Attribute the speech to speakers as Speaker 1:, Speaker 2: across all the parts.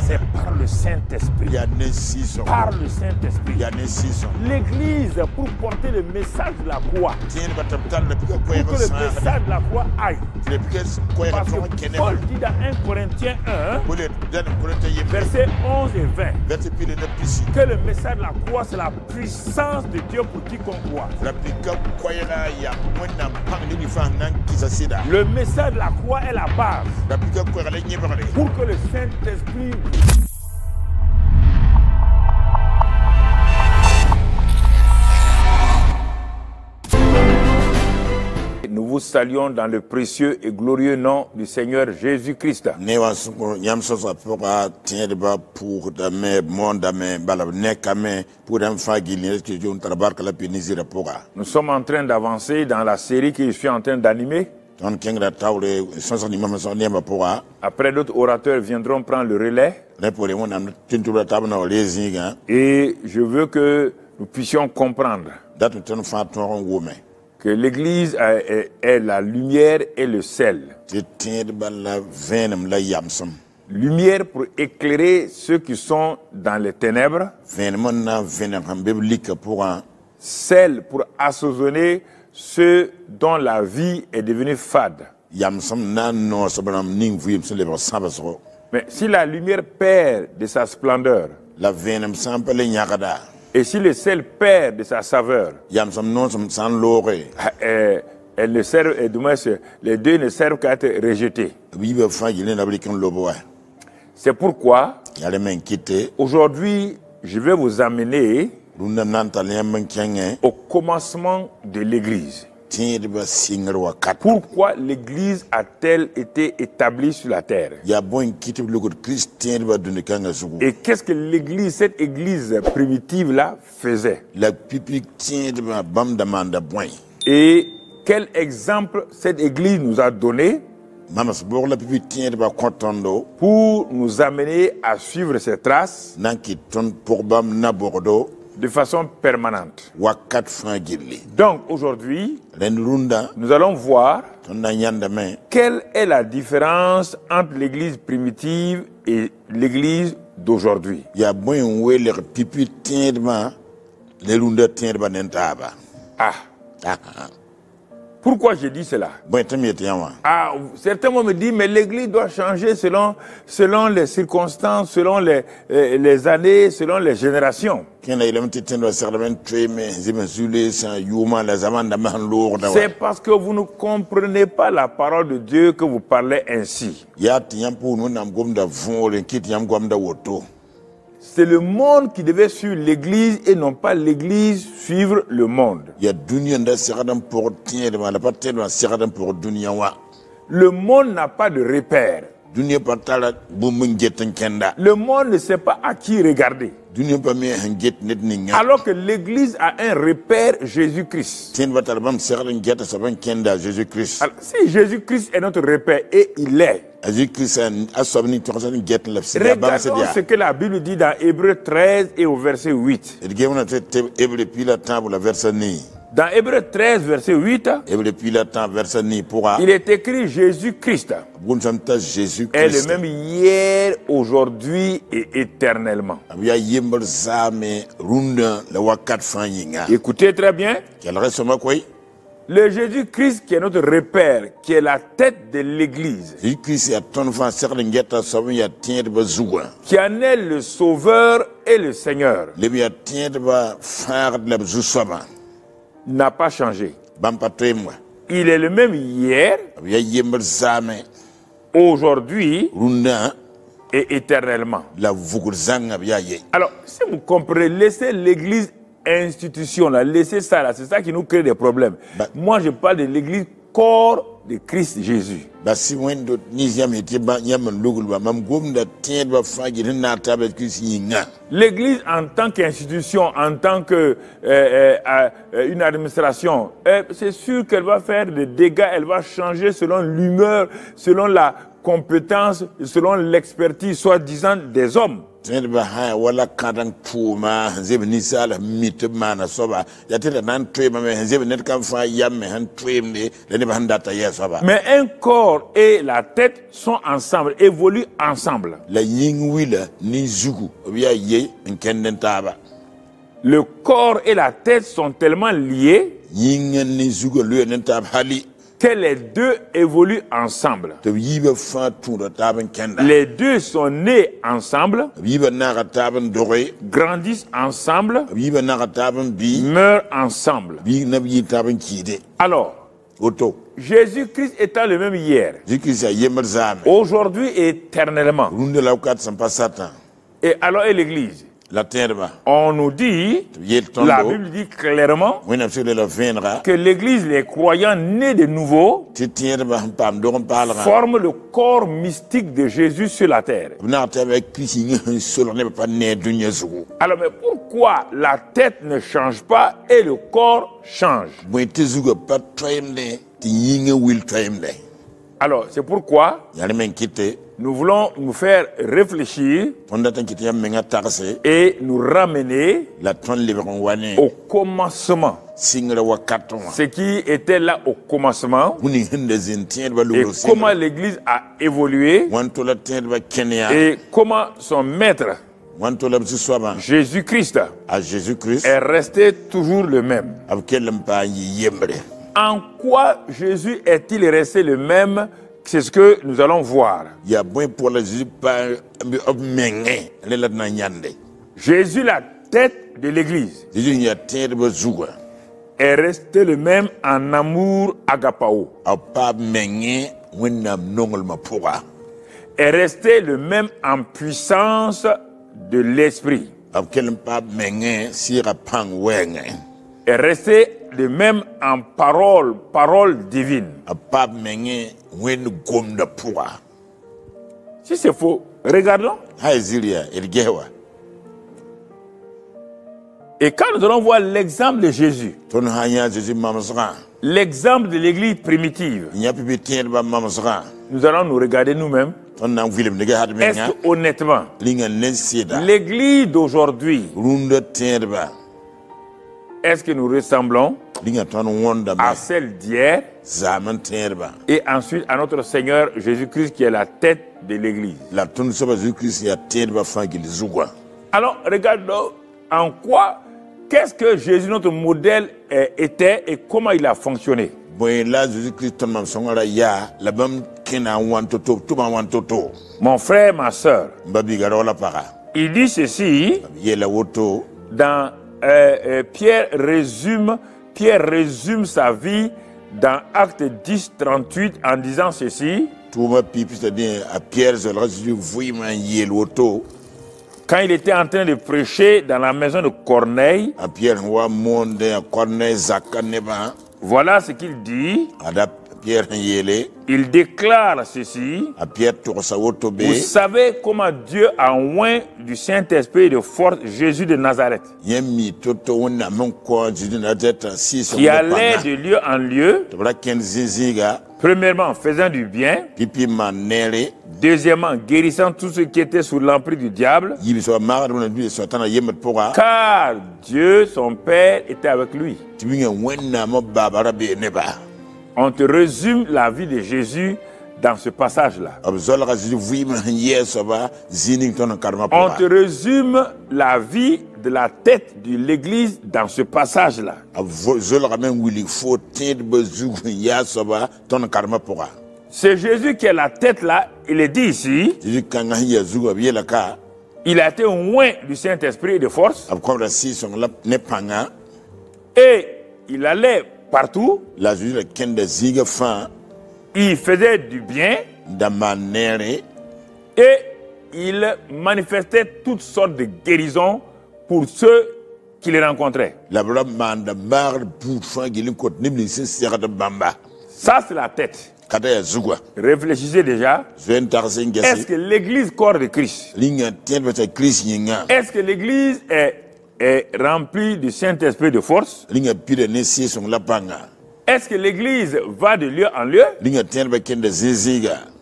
Speaker 1: c'est par le Saint-Esprit. Par le Saint-Esprit. L'Église, pour porter le message de la croix, pour que le message de la croix aille. Parce que Paul dit dans 1 Corinthiens 1,
Speaker 2: o de dani kɔrɔtɛ ye
Speaker 1: versets 11 et 20,
Speaker 2: verset pile ne pisi
Speaker 1: que le message de la croix, c'est la puissance de Dieu pour quiconque croit. Le message de la croix est la base. Pour que le Saint-Esprit Nous vous saluons dans le précieux et glorieux nom du Seigneur Jésus-Christ. Nous sommes en train d'avancer dans la série que je suis en train d'animer. Après, d'autres orateurs viendront prendre le relais.
Speaker 2: zinga
Speaker 1: Et je veux que nous puissions comprendre que l'Église est, la lumière et le sel. Lumière pour éclairer ceux qui sont dans les ténèbres, sel pour assaisonner ceux dont la vie est devenue fade. Mais si la lumière perd de sa splendeur et si le sel perd de sa saveur,
Speaker 2: yamsem noosem sã n looge
Speaker 1: euh, elles ne servent, et du moins, les deux ne servent qu'à être rejetés. C'est pourquoi aujourd'hui, je vais vous amener au commencement de l'Église. Pourquoi l'Église a-t-elle été établie sur la terre? Et qu'est-ce que l'Église, cette Église primitive-là, faisait? Et quel exemple cette Église nous a donné? Pour nous amener à suivre ces traces de façon permanente. Donc aujourd'hui, nous allons voir quelle est la différence entre l'Église primitive et l'Église d'aujourd'hui.
Speaker 2: tẽedbã ne taaba
Speaker 1: Ah, pourquoi je dis cela Ah, certains vont me dire, mais l'Église doit changer selon, selon les circonstances, selon les, euh, les années, selon les générations. C'est parce que vous ne comprenez pas la parole de Dieu que vous parlez ainsi. C'est le monde qui devait suivre l'Église et non pas l'Église suivre le monde. Le monde n'a pas de repère. Le monde ne sait pas à qui regarder. Alors que l'Église a un repère, Jésus-Christ. si Jésus-Christ est notre repère, et il est, regardons ce que la Bible dit dans Hébreu 13 et au verset 8. Dans Hébreu 13, verset 8,
Speaker 2: hebre piila tãab vɛrsa nii pʋga
Speaker 1: il est écrit Jésus-Christ. Est le même hier, aujourd'hui et éternellement. Écoutez très bien. Le Jésus-Christ qui est notre repère, qui est la tête de l'Église, qui en est le Sauveur et le Seigneur, n'a pas changé. Il est le même hier, aujourd'hui et éternellement. Alors, si vous comprenez, laissez l'Église institution, là, laissez ça, là, c'est ça qui nous crée des problèmes. Moi, je parle de l'Église corps de Christ Jésus.
Speaker 2: basi ba- ba mam na
Speaker 1: L'Église en tant qu'institution, en tant que euh, euh, euh, une administration, c'est sûr qu'elle va faire des dégâts, elle va changer selon l'humeur, selon la compétence, selon l'expertise, soi-disant, des hommes.
Speaker 2: Tẽedba sã wala kãdeng tʋʋma sẽn zeb ninsaal sẽn mi tɩ b maana soaba yaa tɩ d na n toeemame sẽn zeb ned kam fãa yame sẽn toeemde la neb sẽn data yɛɛ soaba
Speaker 1: Mais un corps et la tête sont ensemble, évoluent ensemble.
Speaker 2: la yĩng wila ne zugu b yaa ye n kẽnd n taaba
Speaker 1: Le corps et la tête sont tellement liés.
Speaker 2: Taab hali
Speaker 1: que les deux évoluent ensemble. Les deux sont nés ensemble, grandissent ensemble, meurent ensemble. Alors, Jésus-Christ étant le même hier, aujourd'hui et éternellement. Et alors, et l'Église? On nous dit, la Bible dit clairement que l'Église, les croyants nés de nouveau, forment le corps mystique de Jésus sur la terre. Alors, mais pourquoi la tête ne change pas et le corps change? Alors, c'est pourquoi nous voulons nous faire réfléchir et nous ramener au commencement. Ce qui était là au commencement. Et comment l'Église a évolué et comment son maître, jésus-christ est resté toujours le même. En quoi Jésus est-il resté le même? C'est ce que nous allons voir. Jésus, la tête de l'Église, est resté le même en amour agapao, est resté le même en puissance de l'Esprit, est resté le même en parole, parole divine. Si c'est faux, regardons. Et quand nous allons voir l'exemple de Jésus, l'exemple de l'Église primitive, nous allons nous regarder nous-mêmes. Est-ce honnêtement, l'Église d'aujourd'hui, est-ce que nous ressemblons à celle d'hier et ensuite à notre Seigneur Jésus-Christ qui est la tête de l'Église? Alors, regardons en quoi, qu'est-ce que Jésus, notre modèle, euh, était et comment il a fonctionné. Mon frère, ma
Speaker 2: paga
Speaker 1: il dit ceci dans euh, euh, Pierre résume, Pierre résume sa vie dans Acte 10, 38 en disant ceci. Quand il était en train de prêcher dans la maison de Corneille, voilà ce qu'il dit. Il déclare ceci. Vous savez comment Dieu a oint du Saint-Esprit et de force Jésus de Nazareth, qui allait de lieu en lieu, premièrement faisant du bien, deuxièmement guérissant tous ceux qui étaient sous l'emprise du diable, car Dieu, son Père, était avec lui. On te résume la vie de Jésus dans ce passage-là. On te résume la vie de la tête de l'Église dans ce passage-là. C'est Jésus qui est la tête là. Il est dit ici, il a été oint du Saint-Esprit et de force. Et il allait partout. Il faisait du bien. Et il manifestait toutes sortes de guérisons pour ceux qui les rencontraient. Ça, c'est la tête. Réfléchissez déjà. Est-ce que l'Église, corps de Christ, est-ce que l'Église est, est remplie du Saint-Esprit de force. Est-ce que l'Église va de lieu en lieu?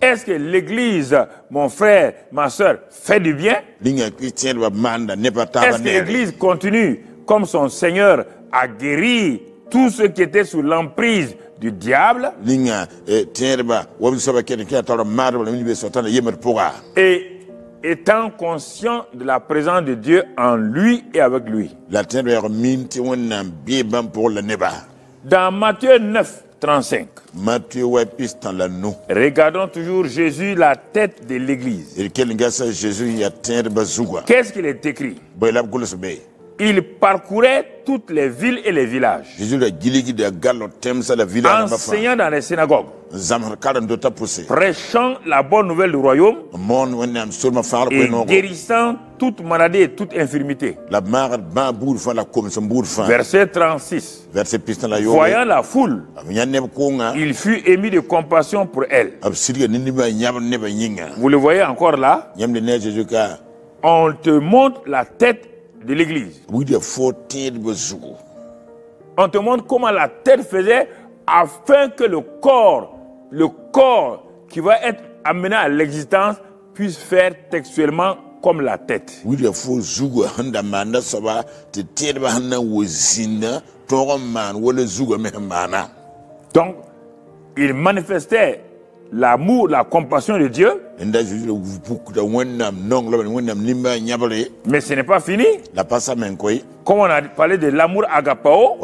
Speaker 1: Est-ce que l'Église, mon frère, ma soeur, fait du bien? Est-ce que l'Église continue, comme son Seigneur, à guérir tous ceux qui étaient sous l'emprise du diable?
Speaker 2: Eh,
Speaker 1: et étant conscient de la présence de Dieu en lui et avec lui.
Speaker 2: Neba
Speaker 1: Dans Matthieu 9, 35,
Speaker 2: matɩ wa pistã la nu
Speaker 1: regardons toujours Jésus, la tête de l'Église.
Speaker 2: d kell n gasa zeezi n yaa tẽedba zugã
Speaker 1: Qu'est-ce qu'il est écrit? Il parcourait toutes les villes et les villages, enseignant dans les synagogues, prêchant la bonne nouvelle du royaume et guérissant toute maladie et toute infirmité. Verset 36.
Speaker 2: verset pistã la yoome
Speaker 1: Voyant la foule, il fut ému de compassion pour elle. Vous le voyez encore là? On te montre la tête de l'Église. On te montre comment la tête faisait afin que le corps, le corps qui va être amené à l'existence puisse faire textuellement comme la tête. Donc, il manifestait l'amour, la compassion de Dieu, mais ce n'est pas fini. Comme on a parlé de l'amour agapao,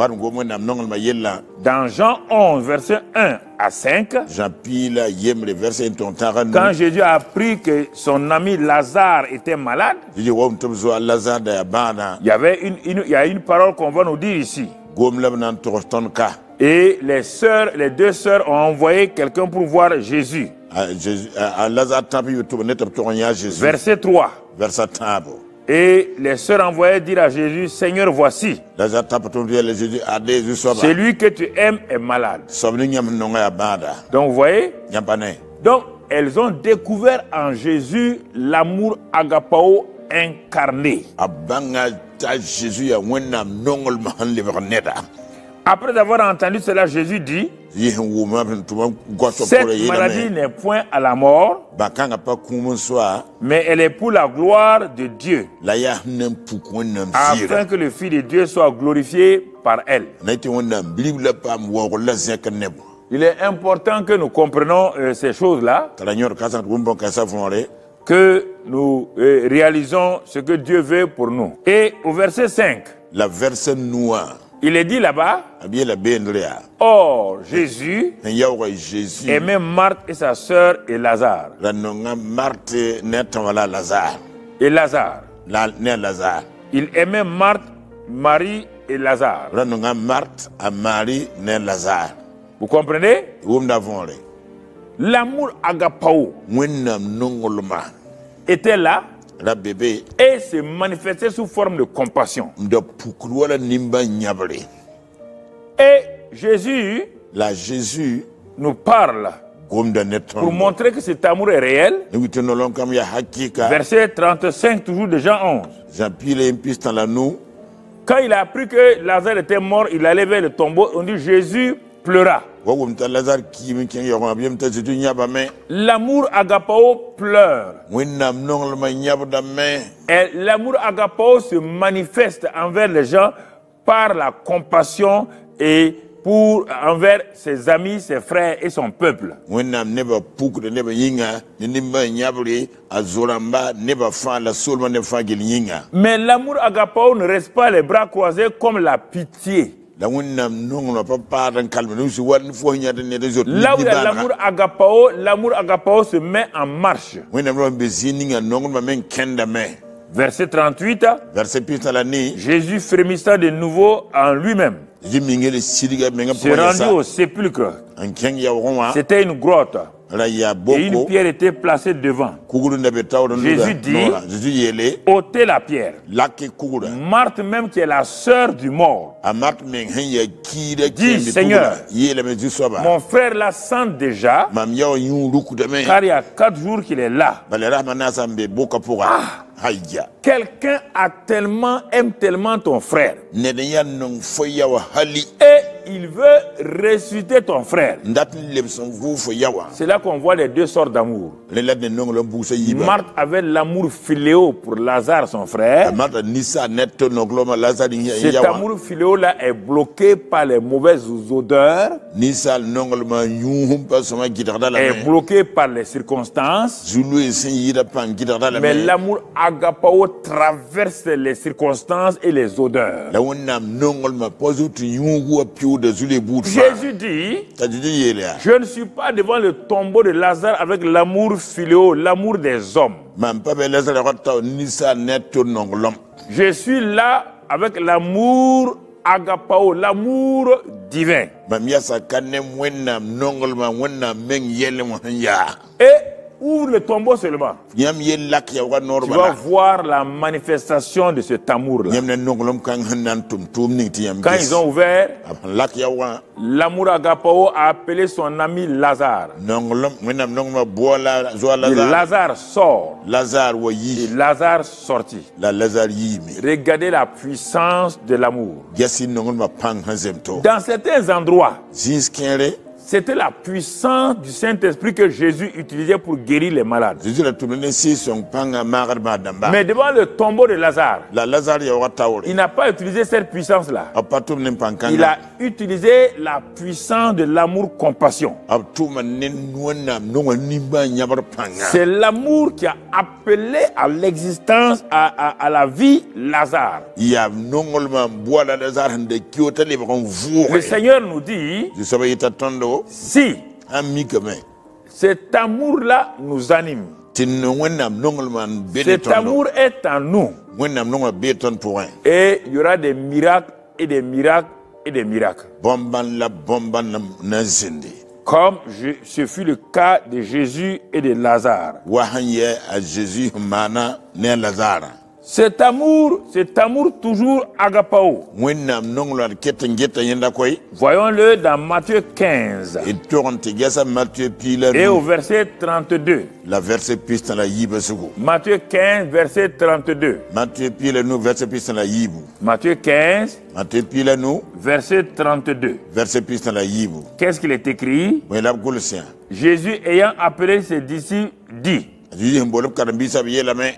Speaker 1: dans Jean 11, verset 1 à 5,
Speaker 2: zã piila yembre verset n tõng tãga
Speaker 1: quand Jésus a appris que son ami Lazare était malade, il y avait une, une- il y a une parole qu'on va nous dire ici. Et les sœurs, les deux sœurs ont envoyé quelqu'un pour voir Jésus.
Speaker 2: a Jésus- a- a lazar tãp yɩ tʋb ne tɩ b tog n yaa zeezi
Speaker 1: Verset 3.
Speaker 2: versa tãabo
Speaker 1: Et les sœurs envoyaient dire à Jésus, Seigneur, voici, celui que tu aimes est malade. Donc vous voyez, donc elles ont découvert en Jésus l'amour agapao incarné. Après avoir entendu cela, Jésus dit, cette maladie n'est point à la mort, mais elle est pour la gloire de Dieu, afin que le Fils de Dieu soit glorifié par elle. Il est important que nous comprenions euh, ces choses-là, que nous euh, réalisons ce que Dieu veut pour nous. Et au verset 5,
Speaker 2: la verse nuwã
Speaker 1: il est dit là-bas, Or Jésus
Speaker 2: yaooga Jésus?
Speaker 1: aimait Marthe et sa sœur et Lazare. Et Lazare. Il aimait Marthe, Marie et Lazare.
Speaker 2: ra nonga marte a maari ne a lazar
Speaker 1: Vous comprenez? L'amour agapao était là et se manifestait sous forme de compassion. Et Jésus
Speaker 2: la Jésus
Speaker 1: nous parle pour montrer que cet amour est réel. Verset 35 toujours de Jean 11.
Speaker 2: zã piila yen pis tã la nu
Speaker 1: Quand il a appris que Lazare était mort, il allait vers le tombeau. On dit Jésus pleura. L'amour agapao pleure. Et l'amour agapao se manifeste envers les gens par la compassion et pour envers ses amis, ses frères et son peuple. Mais l'amour agapao ne reste pas les bras croisés comme la pitié.
Speaker 2: Pa
Speaker 1: Là l'amour agapao, l'amour agapao se met en marche. Verset 38,
Speaker 2: verset pis tã la ne
Speaker 1: Jésus frémissant de nouveau en lui-même,
Speaker 2: pʋgã
Speaker 1: rendu au sépulcre.
Speaker 2: n kẽng yaoogẽ wã
Speaker 1: C'était une grotte et une pierre était placée devant. Jésus dit- ôtez la pierre. Marthe même qui est la sœur du mort.
Speaker 2: kẽembe
Speaker 1: Seigneur. Mon frère la sent déjà, car il y a quatre jours qu'il est là.
Speaker 2: bala
Speaker 1: Quelqu'un a tellement, aime tellement ton frère. Et il veut ressusciter ton frère. C'est là qu'on voit les deux sortes d'amour. Marthe avait l'amour filéo pour Lazare, son frère.
Speaker 2: n
Speaker 1: Cet amour filéo-là est bloqué par les mauvaises odeurs, est bloqué par les circonstances. Mais l'amour agapao traverse les circonstances et les odeurs. Jésus dit, je ne suis pas devant le tombeau de Lazare avec l'amour filéo, l'amour des hommes. Je suis là avec l'amour agapao, l'amour divin. Et ouvre le tombeau seulement. Tu vas voir la manifestation de cet amour-là. Quand ils ont ouvert, l'amour agapao a appelé son ami Lazare. Et
Speaker 2: lazar
Speaker 1: Lazare sort.
Speaker 2: lazar wa
Speaker 1: Et Lazare sortit. Regardez la puissance de l'amour. Dans certains endroits, c'était la puissance du Saint-Esprit que Jésus utilisait pour guérir les malades. Mais devant le tombeau de Lazare, il n'a pas utilisé cette puissance-là.
Speaker 2: pãng
Speaker 1: Il a utilisé la puissance de l'amour-compassion.
Speaker 2: pãnga
Speaker 1: C'est l'amour qui a appelé à l'existence, à, à- à la vie Lazare. Le Seigneur nous dit, si. Cet amour-là nous anime,
Speaker 2: tɩ wẽnnaam be
Speaker 1: cet amour est en nous,
Speaker 2: wẽnnaam nongã bee tõnd pʋgẽ
Speaker 1: et il y aura des miracles et des miracles et des miracles.
Speaker 2: bõmban la bõmban nam na n zĩndi
Speaker 1: Comme je- ce fut le cas de Jésus et de Lazare.
Speaker 2: a ne
Speaker 1: Cet amour, cet amour toujours agapao. Voyons-le dans Matthieu 15
Speaker 2: d tog n tɩ gɛsa mathieu pii la
Speaker 1: et au verset 32.
Speaker 2: la verset
Speaker 1: Matthieu 15, verset 32.
Speaker 2: mathieu pii la nu verset pis la yiibu
Speaker 1: Matthieu 15,
Speaker 2: mathieu pii la nu
Speaker 1: verset 32.
Speaker 2: verset pis la yiibu
Speaker 1: Qu'est-ce qu'il est écrit? Jésus ayant appelé ses disciples dit,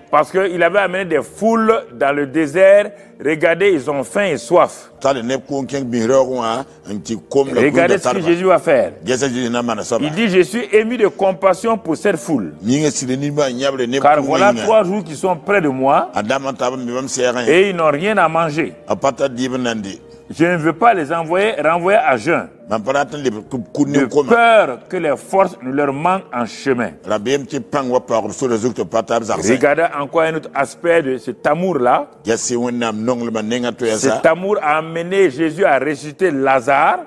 Speaker 1: parce qu'il avait amené des foules dans le désert, regardez, ils ont faim et soif. Regardez ce que Jésus va faire. Il dit, je suis ému de compassion pour cette foule, car voilà trois jours qui sont près de moi. Et ils n'ont rien à manger. Je ne veux pas les envoyer, renvoyer à jeun, de peur que les forces ne leur manquent en chemin. Regardez encore un autre aspect de cet amour-là. Cet amour a amené Jésus à ressusciter Lazare.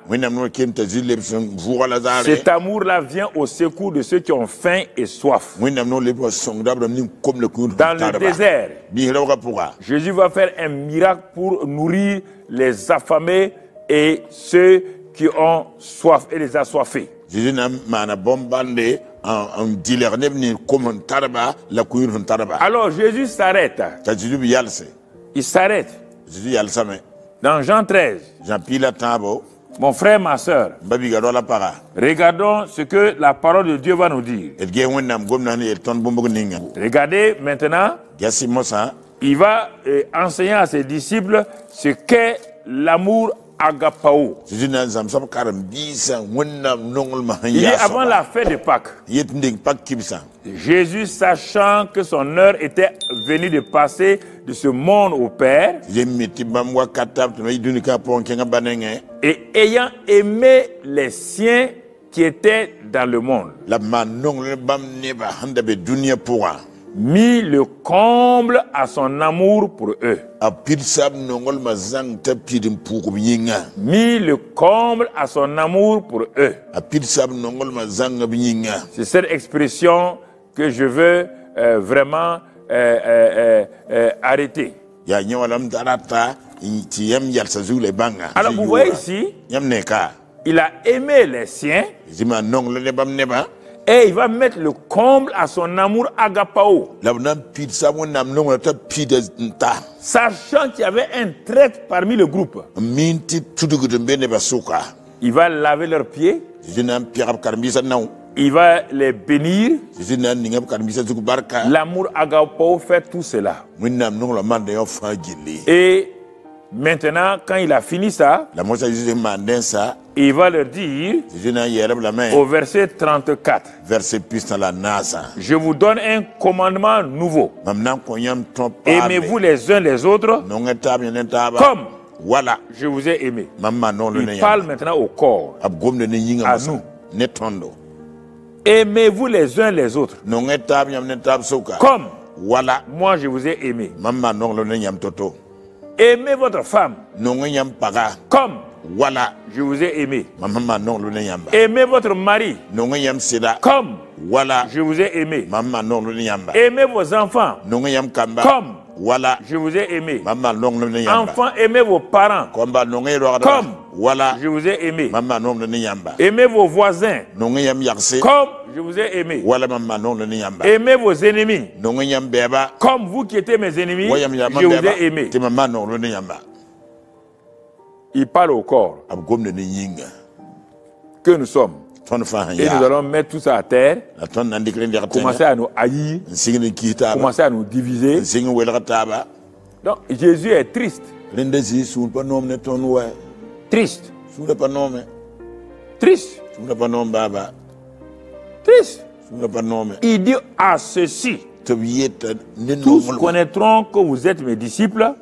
Speaker 1: Cet amour-là vient au secours de ceux qui ont faim et soif. Dans le désert, Jésus va faire un miracle pour nourrir les affamés et ceux qui ont soif et les assoiffés. Alors Jésus s'arrête. Il s'arrête. Dans Jean 13,
Speaker 2: zã pii la tãabo
Speaker 1: mon frère, ma soeur, regardons ce que la parole de Dieu va nous dire. Regardez maintenant, il va euh, enseigner à ses disciples ce qu'est l'amour agapao. Il
Speaker 2: yaa
Speaker 1: avant la fête de Pâques, Jésus, sachant que son heure était venue de passer de ce monde au Père,
Speaker 2: nengẽ
Speaker 1: et ayant aimé les siens qui étaient dans le monde, mit le comble à son amour pour eux. Mit le comble à son amour pour eux. C'est cette expression que je veux euh, vraiment euh, euh, arrêter. Alors vous voyez ici, il a aimé les siens Et il va mettre le comble à son amour agapao, sachant qu'il y avait un traître parmi le groupe. Il va laver leurs pieds, il va les bénir. L'amour agapao fait tout cela. Et maintenant, quand il a fini ça, il va leur dire au verset 34,
Speaker 2: verset pistã la naasã
Speaker 1: Je vous donne un commandement nouveau. Aimez-vous les uns les autres comme
Speaker 2: wala
Speaker 1: je vous ai aimé. Il parle maintenant au corps.
Speaker 2: yĩngã
Speaker 1: À nous. Aimez-vous les uns les autres. Comme
Speaker 2: wala
Speaker 1: moi je vous ai aimé. Aimez votre femme. Comme.
Speaker 2: Wala
Speaker 1: je vous ai aimé. Aimez votre mari. Comme.
Speaker 2: Wala
Speaker 1: je vous ai aimé. Aimez vos enfants. Comme
Speaker 2: wala
Speaker 1: je vous ai aimé.
Speaker 2: mam maan nongl ne yãmba
Speaker 1: Enfants, aimez vos parents. Comme. je vous ai aimé. Aimez vos voisins. Comme. Je vous ai aimé. Aimez vos ennemis. Comme vous qui étiez mes ennemis. Je vous ai aimé. Il parle au corps. Que nous sommes. Et nous allons mettre tout ça à terre, commencer à nous haïr, commencer à nous diviser. Donc Jésus est triste, triste, triste, triste. Il dit à ceci, tous connaîtront que vous êtes mes disciples.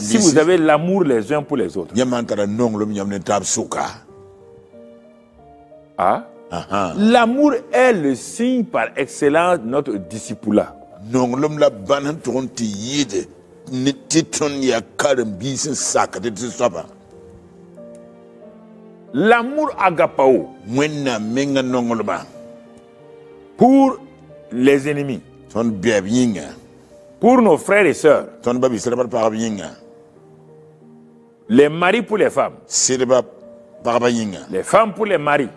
Speaker 1: Si vous avez l'amour les uns pour les autres. Ah?
Speaker 2: Ahan.
Speaker 1: L'amour est le signe par excellence de notre discipulat.
Speaker 2: nonglem la bãn sẽn tʋg n tɩ yɩɩde ne tɩ tõnd yaa karen-biis n sakd tɩ soaba
Speaker 1: L'amour agapao.
Speaker 2: Wẽnnaam menga nonglmã
Speaker 1: pour les ennemis,
Speaker 2: tõnd bɛɛb yĩnga
Speaker 1: pour nos frères et sœurs,
Speaker 2: tõnd ba bisrba pagb yĩnga
Speaker 1: les maris pour les femmes,
Speaker 2: pagba yĩnga
Speaker 1: les femmes pour les maris,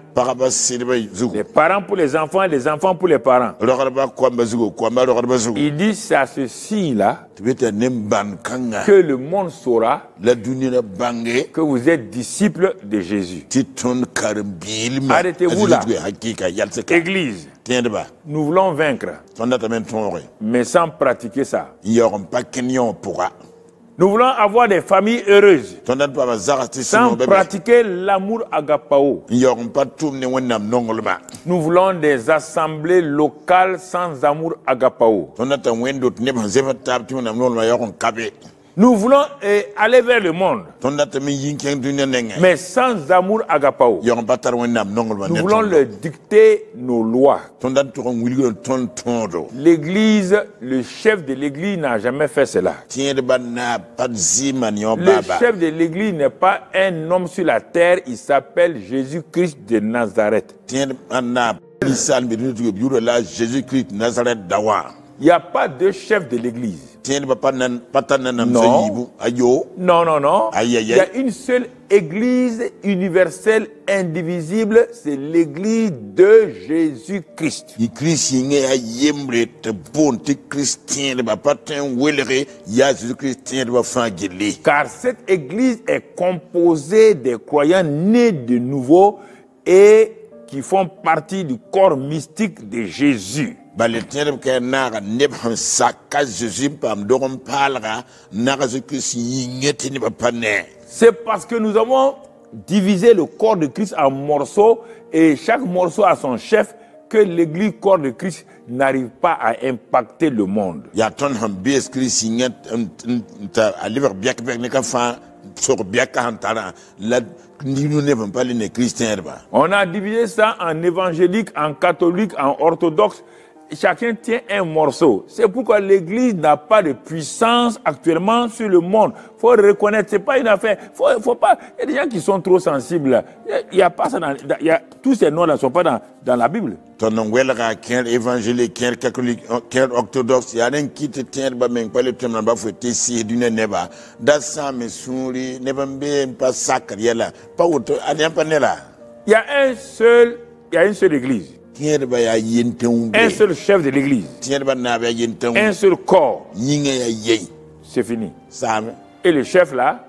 Speaker 1: les parents pour les enfants, les enfants pour les parents. Il dit c'est à ce signe-là que le monde saura que vous êtes disciples de Jésus. Arrêtez-vous là. Église, nous voulons vaincre, mais sans pratiquer ça. Nous voulons avoir des familles heureuses, sans pratiquer l'amour agapao. Nous voulons des assemblées locales sans amour agapao. Nous voulons eh, aller vers le monde, mais sans amour agapao. Nous voulons leur dicter nos lois. L'église, le chef de l'église n'a jamais fait cela. Le chef de l'église n'est pas un homme sur la terre, il s'appelle Jésus-Christ de Nazareth. Il n'y a pas de chef de l'église. Non.
Speaker 2: a
Speaker 1: Non, non, non.
Speaker 2: Aïe, aïe,
Speaker 1: Il y a une seule église universelle, indivisible, c'est l'église de
Speaker 2: kirist tẽedbã fãa gilli
Speaker 1: Car cette église est composée des croyants nés de nouveau et qui font partie du corps mystique de Jésus.
Speaker 2: Bale tẽedb ka naaga neb sẽn sak ka zeezi n paam dog n paalga naga zeezi kirist yĩngã tɩ nebã pa ne
Speaker 1: C'est parce que nous avons divisé le corps de Christ en morceaux et chaque morceau a son chef que l'église corps de Christ n'arrive pas à impacter le monde.
Speaker 2: yaa tõnd sẽn bees kirist yĩngã n- n- n- t'a a lebg bɛk-bɛk ne ka fãa sog bɛka sẽn tarã la ninu neb n pa le ne kirist tẽedbã
Speaker 1: On a divisé ça en évangélique, en catholique, en orthodoxe. Chacun tient un morceau. C'est pourquoi l'Église n'a pas de puissance actuellement sur le monde. faut reconnaître, c'est pas une affaire. Faut, faut pas. Il y a des gens qui sont trop sensibles. Il y a pas ça dans, dans- il y a, tous ces noms-là ne sont pas dans, dans la Bible.
Speaker 2: évangélique catholique orthodoxe
Speaker 1: Il y a un seul, il y a une seule Église.
Speaker 2: Yentẽu
Speaker 1: un seul chef de l'église,
Speaker 2: yentẽu
Speaker 1: un seul corps. C'est fini.
Speaker 2: saame
Speaker 1: Et le chef là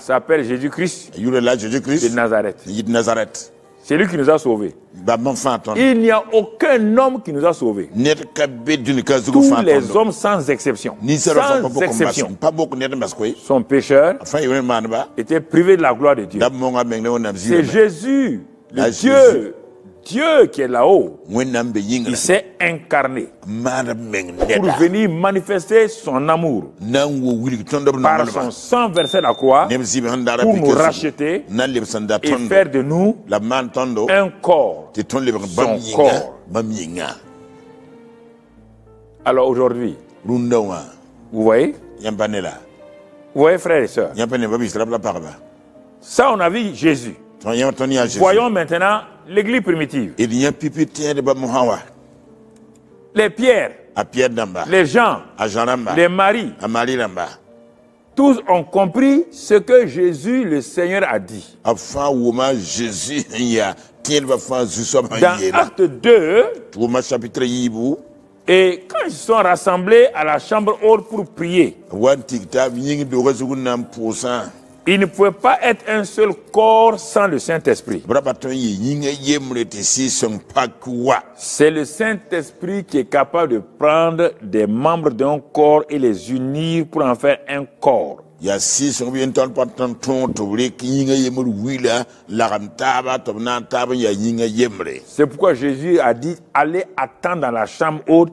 Speaker 1: s'appelle Jésus-Christ. De Nazareth. C'est lui qui nous a sauvés.
Speaker 2: tõnd
Speaker 1: Il n'y a aucun homme qui nous a sauvés. Tous les hommes sans exception, sans exception, sont pécheurs, étaient privés de la gloire de Dieu. C'est Jésus, le Dieu. Dieu qui est là-haut. Il s'est incarné pour venir manifester son amour. Par son sang versé la croix pour nous racheter et faire de nous un corps. Son corps. Alors aujourd'hui, vous voyez, vous voyez frères et sœurs, ça on a vu Jésus. Voyons maintenant l'église primitive. Les pierres, les gens, les maris, tous ont compris ce que Jésus le Seigneur a dit. Dans Acte 2,
Speaker 2: tɩ wʋma chapitre yiibu
Speaker 1: et quand ils se sont rassemblés à la chambre haute pour prier, il ne pouvait pas être un seul corps sans le Saint-Esprit. C'est le Saint-Esprit qui est capable de prendre des membres d'un corps et les unir pour en faire un corps. C'est pourquoi Jésus a dit, allez attendre dans la chambre haute.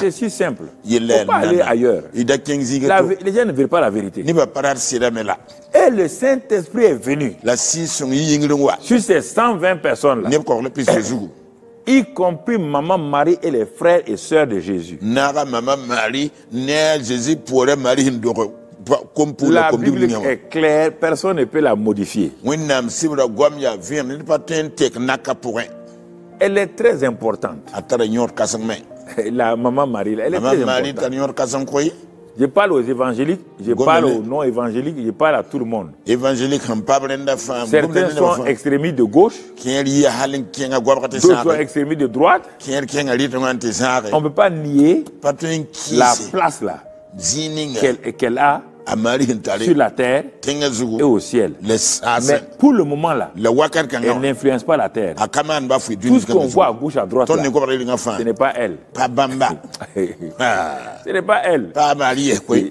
Speaker 1: C'est si simple. Il ne faut pas aller ailleurs. La les gens ne veulent pas la vérité. Et le Saint-Esprit est venu sur ces 120 personnes-là, y compris maman Marie et les frères et sœurs de Jésus. La Bible est claire, personne ne peut la modifier. Elle est très importante. La maman Marie, elle est
Speaker 2: mama
Speaker 1: très
Speaker 2: mari
Speaker 1: importante. Je parle aux évangéliques, je parle aux non-évangéliques, je parle à tout le monde.
Speaker 2: évangélique sẽn pa b rẽnda fãa
Speaker 1: Certains sont extrémistes de gauche, d'autres sont extrémistes de droite. On ne peut pas nier la place là qu'elle qu'elle a sur la terre et au ciel. Mais pour le moment là, elle n'influence pas la terre. Tout ce qu'on voit à gauche, à droite, là, ce n'est pas elle.
Speaker 2: Ah,
Speaker 1: Ce n'est pas elle.
Speaker 2: koe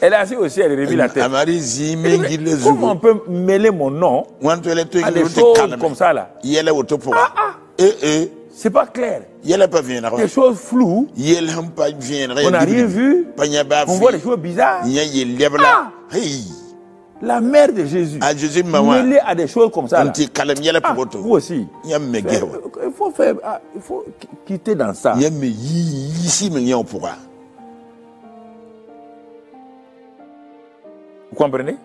Speaker 1: Elle est assise au ciel, elle révit la
Speaker 2: le
Speaker 1: Comment on peut mêler mon nom à des choses comme ça là C'est pas clair. Des choses floues. On n'a rien vu. On voit des choses bizarres.
Speaker 2: hey
Speaker 1: La mère de Jésus.
Speaker 2: a zeezi ma wã
Speaker 1: Mêlée à des choses comme ça. Là. Ah, vous aussi. Euh, Il faut faire, ah, il faut qui- quitter dans ça. Vous comprenez?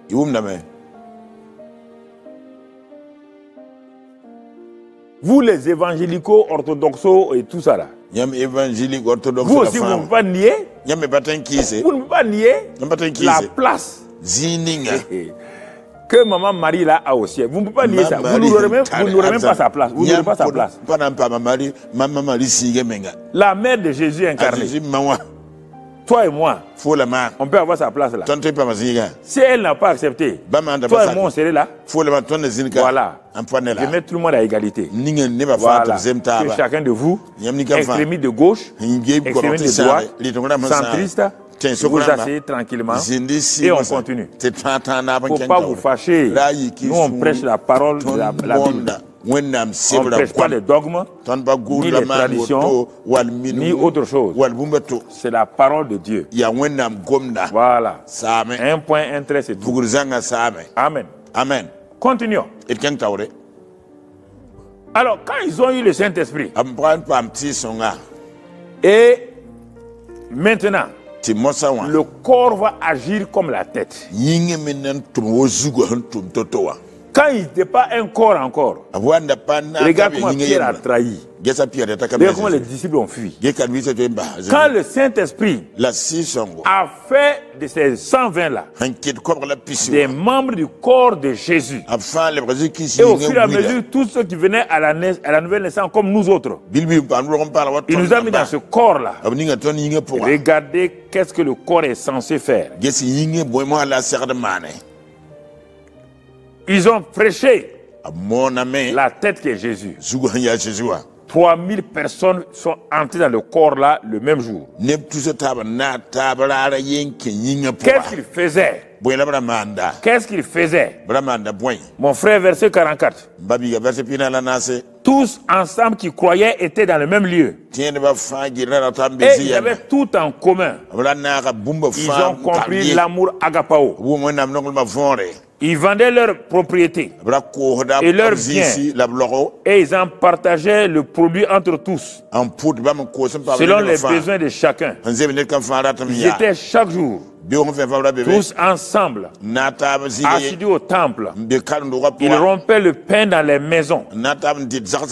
Speaker 1: Vous les évangélicaux, orthodoxaux et tout ça là.
Speaker 2: yãmb évangélique orthodoxe
Speaker 1: Vous
Speaker 2: la
Speaker 1: aussi, vous ne pouvez pas nier. Vous ne pouvez pas nier la place
Speaker 2: zĩig ninga
Speaker 1: que maman Marie là a au ciel. Vous ne pouvez pas nier ça. Vous n'aurez même, vous même pas sa place. Vous n'aurez pas sa place. La mère de Jésus
Speaker 2: a
Speaker 1: Toi et moi, on peut avoir sa place là. Si elle n'a pas accepté, toi et moi on serait là. Voilà. Je mets tout le monde à égalité. Voilà. Que chacun de vous, extrémiste de gauche, extrémiste de droite, centriste, vous asseyez tranquillement. Et on continue.
Speaker 2: n
Speaker 1: ne pas vous fâcher. Nous, on prêche la parole de la, la Bible. On ne prêche pas les dogmes, ni les traditions, ni autre chose. c'est la parole de Dieu. Voilà. Un point, un trait, c'est tout. Amen.
Speaker 2: amen
Speaker 1: Continuons. Alors, quand ils ont eu le Saint-Esprit
Speaker 2: tɩɩsõnga
Speaker 1: et maintenant, le corps va agir comme la tête. Quand il n'était pas un corps encore, regarde comment Pierre a trahi. Regarde comment les disciples ont fui. Quand le Saint-Esprit a fait de ces 120-là
Speaker 2: sẽn kɩt kobg la pisi
Speaker 1: des membres du corps de Jésus, et au fur et à mesure, tous ceux qui venaient à la, à la nouvelle naissance comme nous autres, il nous a mis dans ce corps-là.
Speaker 2: pʋga
Speaker 1: Regardez qu'est-ce que le corps est censé faire. Ils ont prêché la tête qui est Jésus.
Speaker 2: zugu sẽn yaa zeezi wã
Speaker 1: 3000 personnes sont entrées dans le corps-là le même jour. Qu'est-ce qu'ils faisaient? Qu'est-ce qu'ils faisaient? Mon frère, verset 44.
Speaker 2: ba biiga vɛrse pɩɩna la naase
Speaker 1: Tous ensemble qui croyaient étaient dans le même lieu. Et ils avaient tout en commun. Ils ont compris l'amour agapao. Ils vendaient leurs propriétés. Et leur
Speaker 2: b zĩisi la b logo
Speaker 1: et ils en partageaient le produit entre tous, selon les besoins de chacun. Ils étaient chaque jour, tous ensemble, assidus au temple. Ils rompaient le pain dans les maisons.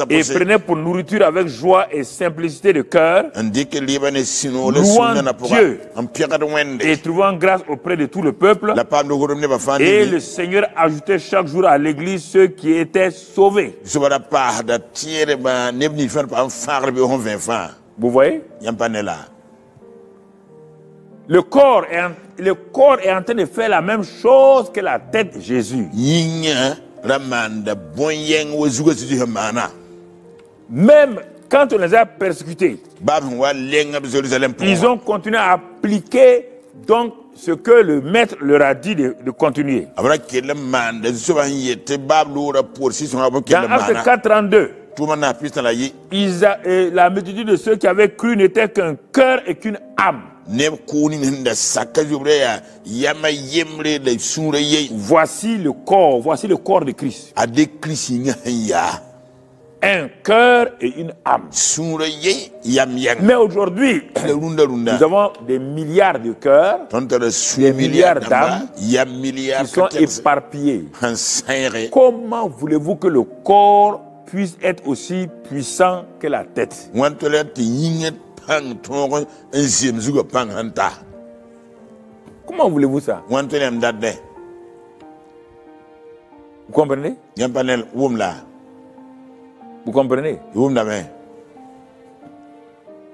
Speaker 1: Et prenaient pour nourriture avec joie et simplicité de cœur Louant Dieu. et trouvant grâce auprès de tout le peuple. Et le Seigneur ajoutait chaque jour à l'église ceux qui étaient sauvés.
Speaker 2: soba ra
Speaker 1: le corps, est en, le corps est en train de faire la même chose que la tête de Jésus. Même quand on les a persécutés, ils ont continué à appliquer donc ce que le maître leur a dit de, de continuer. Dans Acte
Speaker 2: maana
Speaker 1: 4.32,
Speaker 2: tʋʋmã naas pɩsã la yɩ
Speaker 1: ils a- la multitude de ceux qui avaient cru n'était qu'un cœur et qu'une âme. Voici le corps, voici le corps de Christ. Un cœur et une âme. Mais aujourd'hui, nous avons des milliards de cœurs Des
Speaker 2: milliard
Speaker 1: milliards d'âmes qui sont éparpillés. Comment voulez-vous que le corps puisse être aussi puissant que la tête? Comment voulez-vous ça? Vous comprenez? Vous comprenez?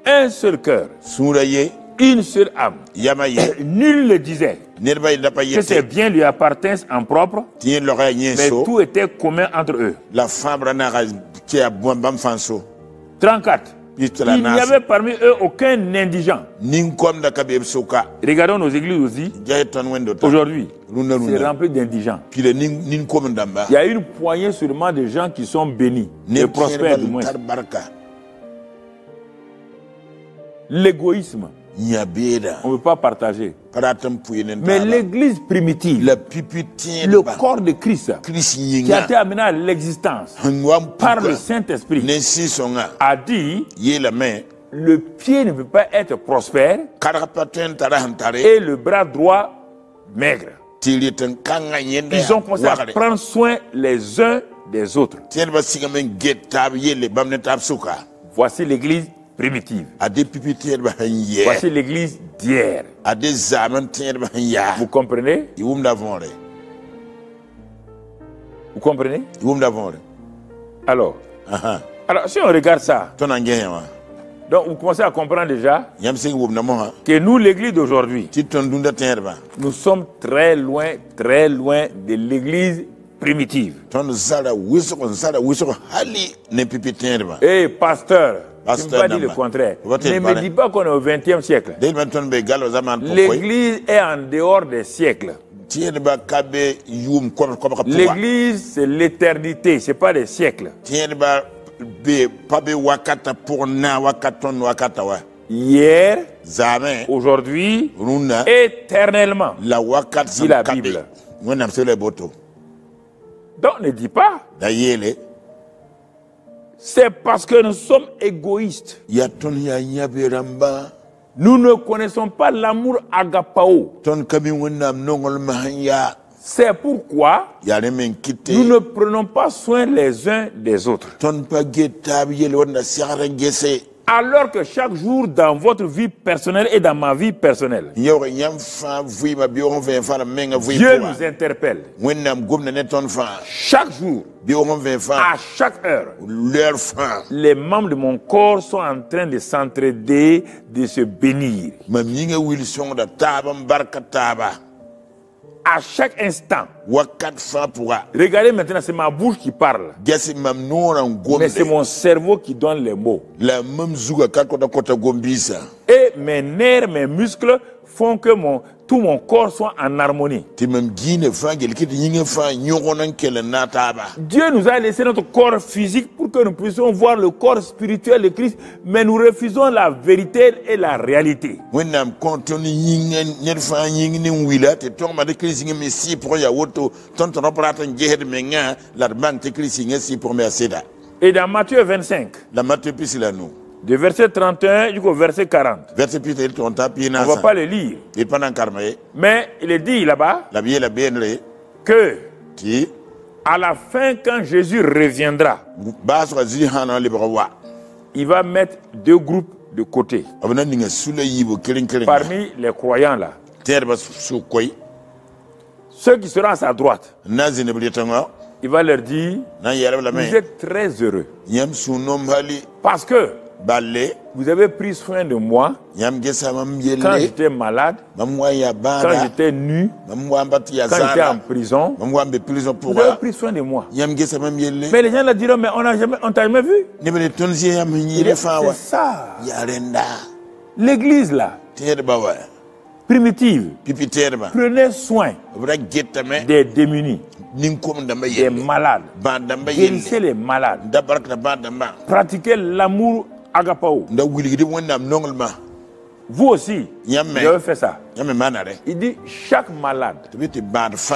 Speaker 1: Un seul cœur, une seule âme. Nul ne disait que
Speaker 2: yete
Speaker 1: biens lui appartiennent en propre, mais tout était commun entre eux.
Speaker 2: la bãmb fãa so
Speaker 1: 34. Il n'y avait parmi eux aucun indigent. Regardons nos églises aussi. Aujourd'hui, c'est rempli d'indigents. Il y a une poignée seulement de gens qui sont bénis, et prospères du moins. L'égoïsme, on ne peut pas partager. Mais l'église primitive, le corps de Christ, qui a été amené à l'existence par le Saint-Esprit, a dit le pied ne peut pas être prospère et le bras droit maigre. Ils ont commencé à
Speaker 2: wagre
Speaker 1: prendre soin les uns des autres. Voici l'église primitive.
Speaker 2: yɛ
Speaker 1: Voici l'église d'hier.
Speaker 2: yaa
Speaker 1: Vous comprenez? Vous comprenez?
Speaker 2: Y wʋmda võore
Speaker 1: Alors, alors si on regarde ça,
Speaker 2: tõnd na n ges yã wã
Speaker 1: donc vous commencez à comprendre déjà
Speaker 2: mosã
Speaker 1: que nous, l'église d'aujourd'hui,
Speaker 2: tẽedbã
Speaker 1: nous sommes très loin, très loin de l'église primitive. Et pasteur, tu ne pas dire le contraire. Ne me dis pas qu'on est au 20e siècle. L'église est en dehors des siècles. L'église, c'est l'éternité, c'est pas des siècles. Hier, aujourd'hui, éternellement. Dit la Bible. Donc ne dis pas, c'est parce que nous sommes égoïstes. Nous ne connaissons pas l'amour agapao. C'est pourquoi nous ne prenons pas soin les uns des autres. Alors que chaque jour dans votre vie personnelle et dans ma vie personnelle, Dieu nous interpelle. Chaque jour, à chaque heure, les membres de mon corps sont en train de s'entraider, de se bénir. À chaque instant, regardez maintenant, c'est ma bouche qui parle, mais c'est mon cerveau qui donne les mots. Et mes nerfs, mes muscles font que mon, tout mon corps soit en harmonie. Dieu nous a laissé notre corps physique pour que nous puissions voir le corps spirituel de Christ, mais nous refusons la vérité et la réalité. Et dans Matthieu 25,
Speaker 2: la nu
Speaker 1: de verset 31 jusqu'au verset 40,
Speaker 2: vɛrse pis yel tõnd t'a pɩɩ
Speaker 1: on ne va pas le lire, mais il est dit là-bas que à la fin, quand Jésus reviendra,
Speaker 2: baasga zĩ sãana n lebg wa
Speaker 1: il va mettre deux groupes de côté. Parmi les croyants là, ceux qui seront à sa droite, il va leur dire, vous êtes très heureux. Parce que vous avez pris soin de moi. Quand j'étais malade, quand j'étais nu, quand j'étais en prison. Vous avez pris soin de moi. Mais les gens leur diront, mais on n'a jamais, on t'a jamais vu. C'est ça. L'église là, primitive, prenez soin des démunis, des malades. Guérissez les malades. Pratiquez l'amour agapao. Vous aussi, vous avez fait ça. Il dit chaque malade,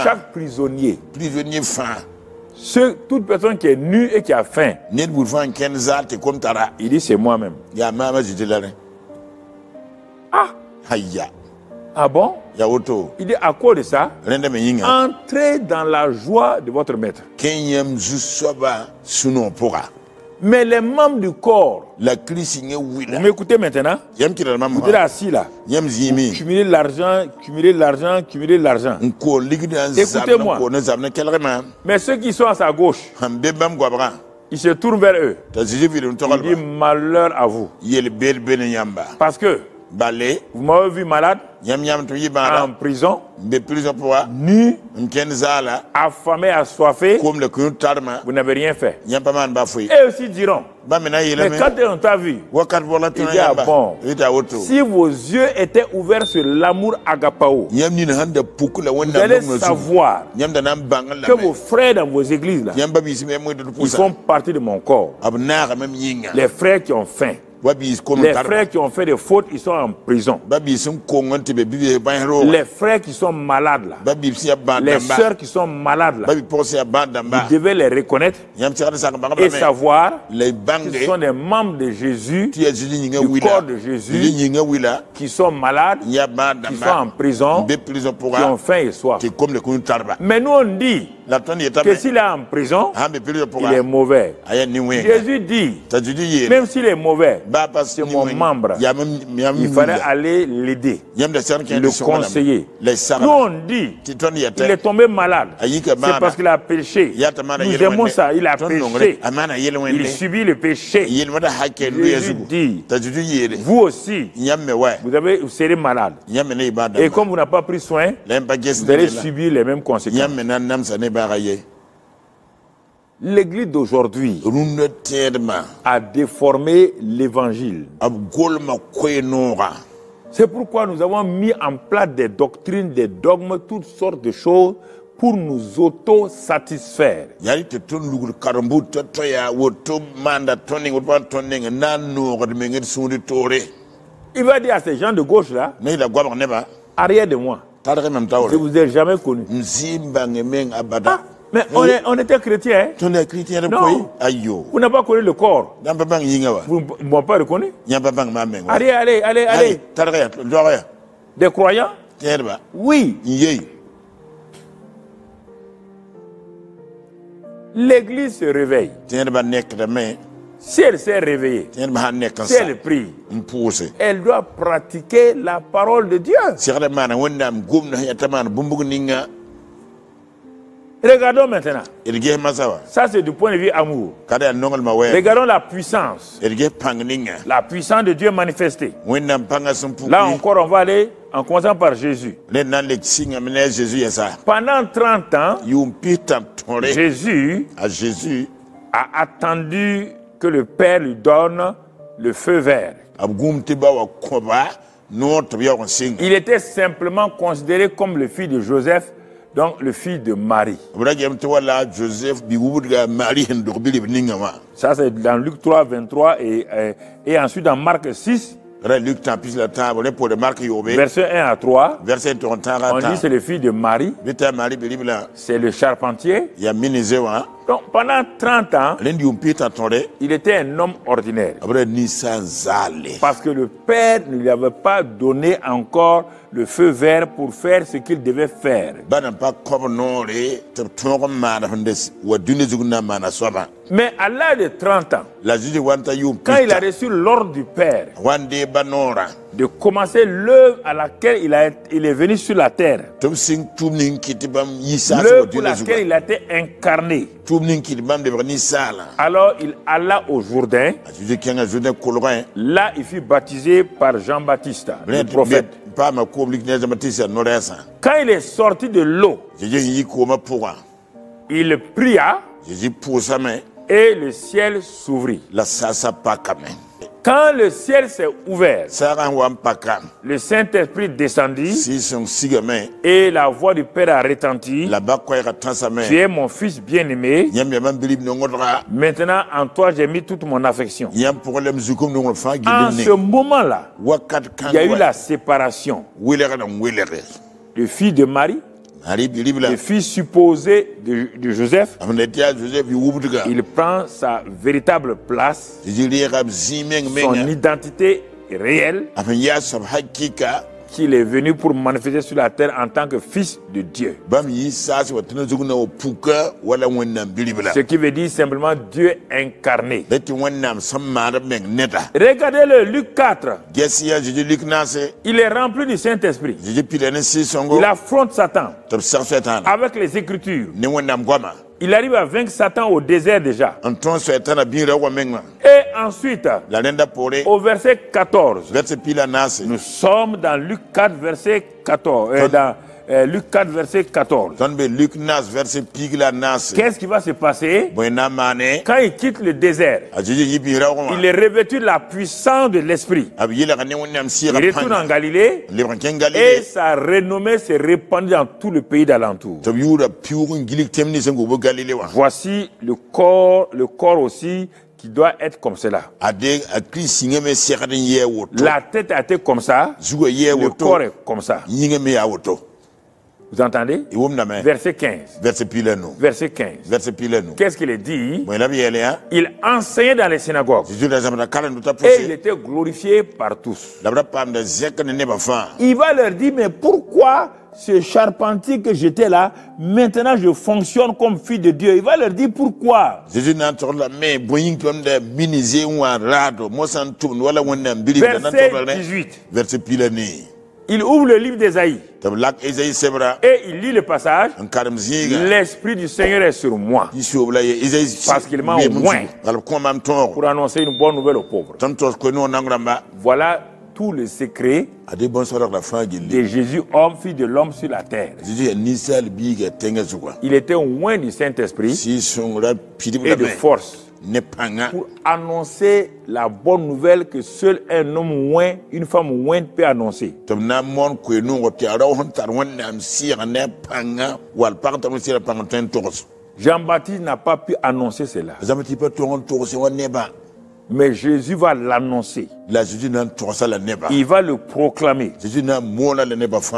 Speaker 1: chaque prisonnier,
Speaker 2: prisonnier
Speaker 1: ce- toute personne qui est nue et qui a faim, il dit c'est moi-même. Ah, ah bon? Il dit à cause de ça, entrez dans la joie de votre maître. Mais les membres du corps,
Speaker 2: la
Speaker 1: vous m'écoutez maintenant? Vous êtes assis là.
Speaker 2: zĩime
Speaker 1: Cumuler l'argent, cumuler l'argent, cumuler l'argent. Écoutez-moi. Mais ceux qui sont à sa gauche, ils se tournent vers eux. Il dit malheur à vous. Parce que vous m'avez vu malade, en prison, nu, affamé, assoiffé. Vous n'avez rien fait. Et aussi diront,
Speaker 2: n
Speaker 1: mais quand on t'a vu, Il dit, ah bon. si vos yeux étaient ouverts sur l'amour agapao, vous allez savoir que vos frères dans vos églises là, ils font partie de mon corps. Les frères qui ont faim, les frères qui ont fait des fautes, ils sont en prison. Les frères qui sont malades là, les sœurs qui sont malades là, vous devez les reconnaître et savoir qu'ils sont des membres de Jésus Du corps de Jésus. qui sont malades, qui sont en prison, qui ont faim et soif. Mais nous on dit que s'il est en prison, il est mauvais. Jésus dit, même s'il est mauvais, C'est mon membre. il fallait aller l'aider, le conseiller. Nous on dit, il est tombé malade. C'est parce qu'il a péché. Nous aimons ça, il a péché. Il subit le péché. Jésus dit, vous aussi, vous, avez, vous serez malade. Et comme vous n'avez pas pris soin, vous allez subir les mêmes conséquences. L'église d'aujourd'hui a déformé l'évangile. C'est pourquoi nous avons mis en place des doctrines, des dogmes, toutes sortes de choses pour nous auto-satisfaire. Il va dire à ces gens de gauche là, arrière de moi. Je ne vous ai jamais connu.
Speaker 2: abada
Speaker 1: Mais on, est- on était chrétiens. hein.
Speaker 2: tõnd yaa chrétien
Speaker 1: Non.
Speaker 2: ayo
Speaker 1: Vous n'avez pas connu le corps. Vous ne m'avez pas reconnu. Allez, allez, allez, allez. Des croyants? Oui. L'église se réveille. Si elle s'est réveillée, si elle prie, elle doit pratiquer la parole de Dieu. Regardons maintenant. Ça, c'est du point de vue amour. Regardons la puissance. La puissance de Dieu manifestée. Là encore, on va aller en commençant par Jésus. Pendant 30 ans, jésus
Speaker 2: a
Speaker 1: attendu que le Père lui donne le feu vert. Il était simplement considéré comme le fils de Joseph, donc le fils de Marie. Ça, c'est dans Luc 3, 23 et, et ensuite dans Marc 6,
Speaker 2: ra luk tã pis la tãab rẽ poore mark yoobe
Speaker 1: verset 1 à 3.
Speaker 2: verset tɩg n tãaga
Speaker 1: On dit c'est le fils de Marie, c'est le charpentier. Donc pendant 30 ans, il était un homme ordinaire. Parce que le Père ne lui avait pas donné encore le feu vert pour faire ce qu'il devait faire. Mais à l'âge de 30 ans, quand il a reçu l'ordre du Père de commencer l'œuvre à laquelle il, a, il est venu sur la terre, l'œuvre pour laquelle il a été incarné, alors il alla au Jourdain. Là, il fut baptisé par Jean-Baptiste, le prophète. Quand il est sorti de l'eau, il pria et le ciel s'ouvrit. Quand le ciel s'est ouvert, le Saint-Esprit descendit et la voix du Père a retenti. Tu es mon fils bien-aimé. Maintenant, en toi, j'ai mis toute mon affection. En ce moment-là, il y a eu la séparation. Le fils de Marie, le fils supposé de, de Joseph, il prend sa véritable place, son identité réelle qu'il est venu pour manifester sur la terre en tant que fils de Dieu. Ce qui veut dire simplement Dieu incarné. Regardez-le, Luc 4.
Speaker 2: ges yaa zeezi lik naase
Speaker 1: Il est rempli du Saint-Esprit. Il affronte Satan avec les Écritures. Il arrive à vaincre Satan au désert déjà. Et ensuite, au verset 14,
Speaker 2: verse pila naase
Speaker 1: nous sommes dans Luc 4, verset 14. euh, dans euh, Luc 4, verset 14.
Speaker 2: tõnd be luk naas verse piig la naase
Speaker 1: Qu'est-ce qui va se passer? Quand il quitte le désert
Speaker 2: a zeezi yɩ bĩigrã wã
Speaker 1: Il est revêtu de la puissance de l'Esprit.
Speaker 2: wẽnnaam
Speaker 1: Il retourne en Galilée. et sa renommée s'est répandue dans tout le pays d'alentour. Voici le corps, le corps aussi qui doit être comme cela. La tête a été comme ça, le corps est comme ça. Vous entendez? Verset 15.
Speaker 2: verse pila nu
Speaker 1: Verset 15.
Speaker 2: verse pila nu
Speaker 1: Qu'est-ce qu'il est dit?
Speaker 2: Yã
Speaker 1: Il enseignait dans les synagogues. Et il était glorifié par tous. Il va leur dire, mais pourquoi ce charpentier que j'étais là, maintenant je fonctionne comme fils de Dieu. Il va leur dire pourquoi. Verset
Speaker 2: togd la rẽ
Speaker 1: 18.
Speaker 2: verse pila ne
Speaker 1: Il ouvre le livre d'Ésaïe.
Speaker 2: Sebra
Speaker 1: et il lit le passage. L'Esprit du Seigneur est sur moi. Parce qu'il m'a au moins. pour annoncer une bonne nouvelle aux pauvres. Voilà tout le secret
Speaker 2: de
Speaker 1: Jésus, homme, fils de l'homme sur la terre. Il était loin du Saint-Esprit et de force pour annoncer la bonne nouvelle que seul un homme loin, une femme loin peut annoncer. Jean-Baptiste n'a pas pu annoncer cela. Mais Jésus va l'annoncer. Il va le proclamer.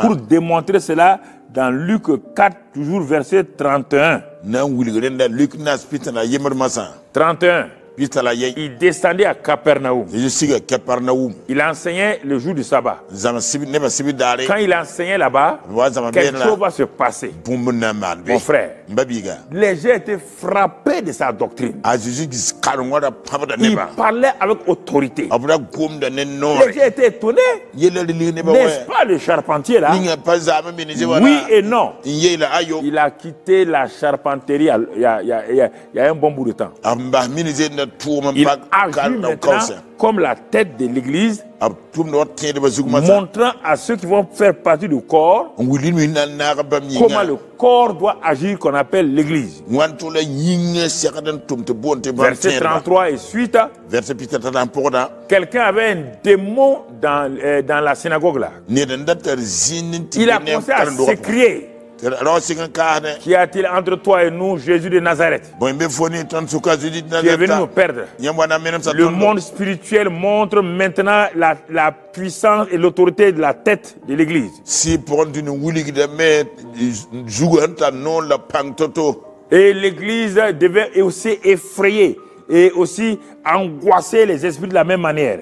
Speaker 1: Pour démontrer cela, dans Luc 4, toujours verset 31.
Speaker 2: nan wilgre da luk nas pita la yemr masã
Speaker 1: 31. Il descendait à Capernaum. Il enseignait le jour du sabbat. Quand il enseignait là-bas, quelque chose va se passer. Mon frère, les gens étaient frappés de sa doctrine.
Speaker 2: a Jésus gis karem wã da pãbda
Speaker 1: Il parlait avec autorité.
Speaker 2: ne
Speaker 1: Les gens étaient étonnés. N'est-ce pas le charpentier là? Oui et non.
Speaker 2: ayo
Speaker 1: Il a quitté la charpenterie il y a, il y a- il y a- il y a un bon bout de temps. Il agit maintenant comme la tête de l'église,
Speaker 2: a tʋmda wa tẽedba zug masã
Speaker 1: montrant à ceux qui vont faire partie du corps comment le corps doit agir qu'on appelle l'église. Verset
Speaker 2: tẽedba
Speaker 1: 33 et suite,
Speaker 2: verset pita t'a n pʋgda
Speaker 1: quelqu'un avait un démon dans, euh, dans la synagogue là.
Speaker 2: tɩ
Speaker 1: Il a commencé à s'écrier. Qu'y a-t-il entre toi et nous, Jésus de Nazareth?
Speaker 2: Bõe be fo ne tõnd sʋka zudi
Speaker 1: Tu es venu nous perdre. Le monde spirituel montre maintenant la, la puissance et l'autorité de la tête de l'Église. Et l'Église devait aussi effrayer et aussi angoisser les esprits de la même manière.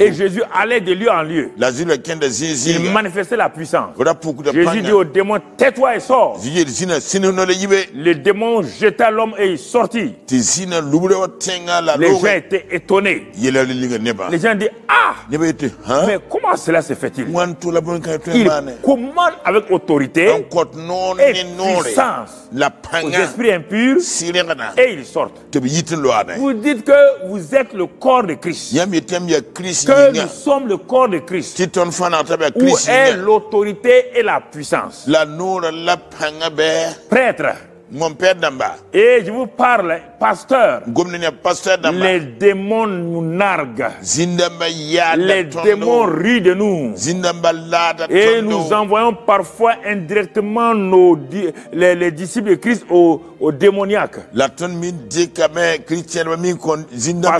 Speaker 1: Et Jésus allait de lieu en lieu. Il manifestait la puissance. Jésus dit au démon, tais-toi et sors. Le démon jeta l'homme et il sortit. Les gens étaient étonnés. Les gens disent, ah,
Speaker 2: hã
Speaker 1: mais comment cela se fait-il? Il commande avec autorité et
Speaker 2: la
Speaker 1: aux esprits impurs et ils sortent. Vous dites que vous êtes le corps de Christ, que nous sommes le corps de Christ. Où est l'autorité et la puissance?
Speaker 2: Bɩ
Speaker 1: Prêtre,
Speaker 2: mõn pɛd dãmba
Speaker 1: et je vous parle, pasteur, les démons nous narguent, les démons rient de nous. Et nous envoyons parfois indirectement nos, les, les disciples de Christ aux, aux démoniaques. Parce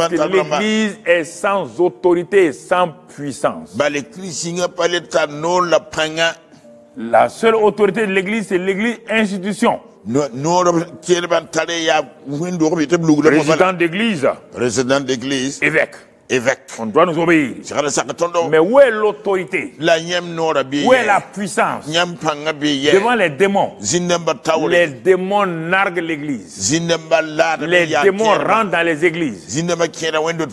Speaker 1: que l'Église est sans autorité sans puissance.
Speaker 2: pãngã
Speaker 1: La seule autorité de l'Église, c'est l'Église institution. Président d'église,
Speaker 2: président d'église.
Speaker 1: Évêque.
Speaker 2: Évêque
Speaker 1: On doit nous obéir. Mais où est l'autorité? Où est la puissance? Devant les démons. Les démons narguent l'Église. Les démons rentrent dans les églises.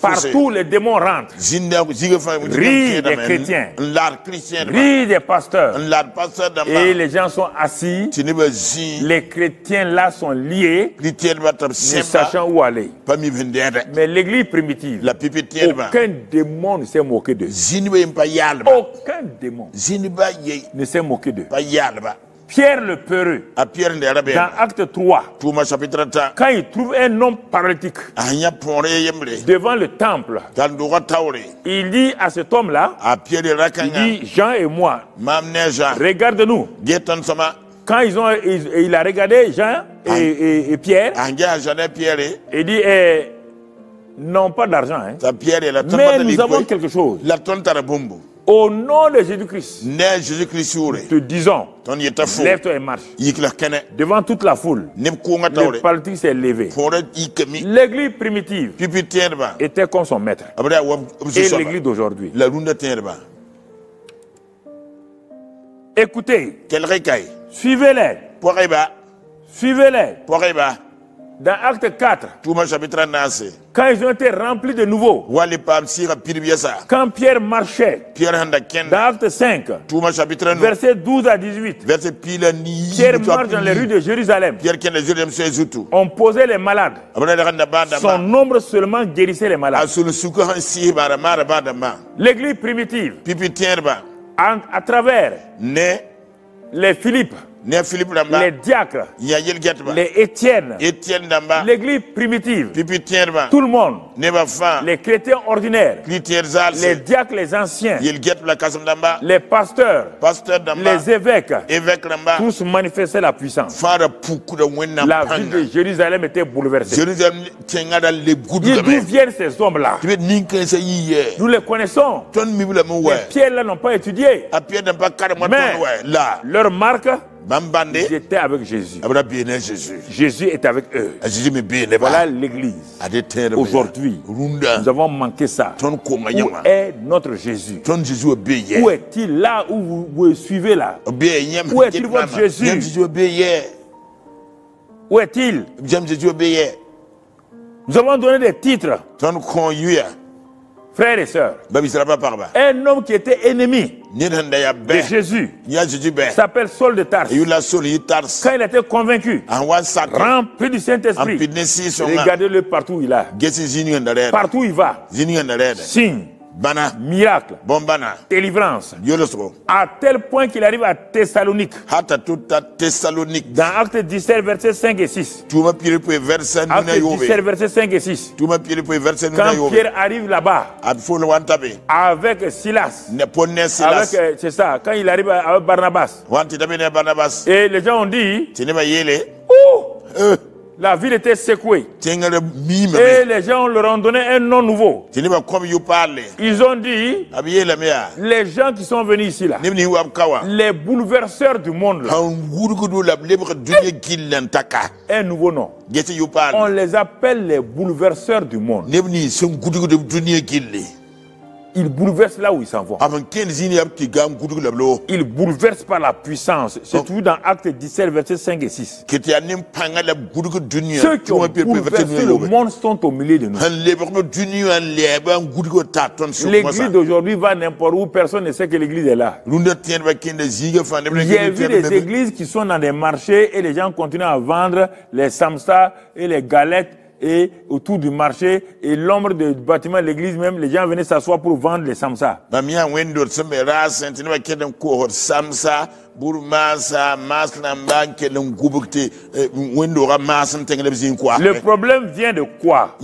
Speaker 1: Partout, les démons rentrent. Rient des chrétiens. Rient des pasteurs. Et les gens sont assis. Les chrétiens là sont liés, ne sachant où aller. Mais l'église primitive,
Speaker 2: la
Speaker 1: aucun démon ne s'est moqué d'eux. Aucun démon ne s'est moqué d'eux. Pierre le Peureux,
Speaker 2: pierre
Speaker 1: dans Acte 3,
Speaker 2: tʋʋma chapitre tã
Speaker 1: quand il trouve un homme paralytique
Speaker 2: a sẽn yã põore yembre.
Speaker 1: devant le temple, il dit à cet homme-là, il dit, Jean et moi, regarde-nous. Quand ils ont, il, il a regardé Jean et, et- et Pierre,
Speaker 2: a sẽn ges a zã ne pierre
Speaker 1: il dit, eh, non pas d'argent, hein, mais nous avons quelque chose. Au nom de Jésus-Christ, te disons, lève-toi et marche. Devant toute la foule, le paralytique s'est levé. L'église primitive était comme son maître.
Speaker 2: b
Speaker 1: Et l'église d'aujourd'hui. Écoutez, suivez-les, suivez-les. Dans Acte 4,
Speaker 2: tʋʋma chapitre naase
Speaker 1: quand ils ont été remplis de nouveau, quand Pierre marchait,
Speaker 2: pierre
Speaker 1: dans Acte 5,
Speaker 2: tʋʋma chapitre no
Speaker 1: versets 12 à 18,
Speaker 2: verset piila ni
Speaker 1: Pierre marche dans les rues de Jérusalem.
Speaker 2: pierre
Speaker 1: On posait les malades. Son nombre seulement guérissait les malades.
Speaker 2: baara maara bãa dãmbã
Speaker 1: L'église primitive, en- à travers les Philippe,
Speaker 2: ne philippe damba
Speaker 1: les diacres, les Étienne, l'église primitive, tout le monde, les chrétiens ordinaires, les diacres, les anciens, les pasteurs, les évêques, tous manifestaient la puissance. La ville de Jérusalem était bouleversée. D'où viennent ces hommes-là? Nous les connaissons. Les pierres-là n'ont pas étudié. Mais- Leur marque, étaient avec Jésus.
Speaker 2: bien jésus.
Speaker 1: Jésus est avec eux.
Speaker 2: a jésus me bien ne
Speaker 1: Voilà l'église. Aujourd'hui, Nous avons manqué ça. Où est notre Jésus? Où est-il là où vous, vous suivez là?
Speaker 2: Yam
Speaker 1: Où est-il votre Jésus? Où est-il? Nous avons donné des titres, frères et sœurs.
Speaker 2: parba
Speaker 1: Un homme qui était ennemi de Jésus. S'appelle Saul de Tarse. Quand il était convaincu, rempli du Saint-Esprit, regardez-le partout où il
Speaker 2: re
Speaker 1: Partout où il va, signe,
Speaker 2: bana.
Speaker 1: Miracle, délivrance, à tel point qu'il arrive à Thessalonique. Dans Acte 17, versets 5 et 6.
Speaker 2: tuma pili pe verset nuna
Speaker 1: Acte 17,
Speaker 2: yobe
Speaker 1: versets 5 et 6.
Speaker 2: tuma pili pe verset nuna
Speaker 1: Quand Pierre arrive là-bas, avec Silas, avec, euh, c'est ça, quand il arrive avec Barnabas, et les gens ont dit,
Speaker 2: yele
Speaker 1: oh, la ville était secouée. Et les gens leur ont donné un nom nouveau. Ils ont dit, les gens qui sont venus ici là, les bouleverseurs du monde là, un nouveau nom. On les appelle les bouleverseurs du monde. Ils bouleversent là où ils s'en
Speaker 2: lablo
Speaker 1: Ils bouleversent par la puissance. C'est toujours dans Acte 17, versets 5 et 6.
Speaker 2: kete anim panga la gudugudu dunya
Speaker 1: Ceux qui ont bouleversé le monde sont au milieu de nous.
Speaker 2: so
Speaker 1: L'église d'aujourd'hui va n'importe où, personne ne sait que l'église est là. J'ai vu des églises qui sont dans des marchés et les gens continuent à vendre les samsas et les galettes et autour du marché et l'ombre du bâtiment de l'église même, les gens venaient s'asseoir pour vendre les
Speaker 2: samsa kwa.
Speaker 1: Le problème vient de quoi,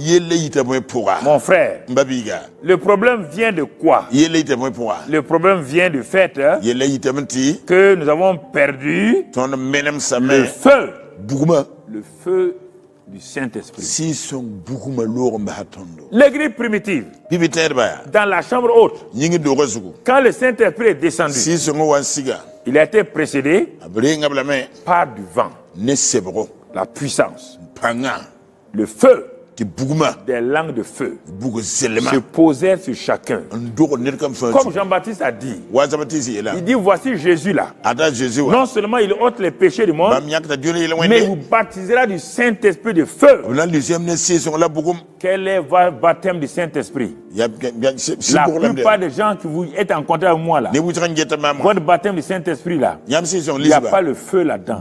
Speaker 1: mon frère. Le problème vient de quoi? Le problème vient du fait hein, que nous avons perdu le feu, le feu du Saint-Esprit. L'église primitive,
Speaker 2: bibi ter ba
Speaker 1: dans la chambre haute, quand le Saint-Esprit est descendu, il a été précédé par du vent, la puissance, le feu, des langues de feu. Se posèrent sur chacun. Comme Jean-Baptiste a dit, il dit voici Jésus là. Non seulement il ôte les péchés du monde, mais il vous baptisera du Saint-Esprit de feu. Quel est votre baptême du Saint-Esprit? La plupart des gens qui vous êtes en contact avec moi là, votre baptême du Saint-Esprit là, il n'y a pas le feu là-dedans.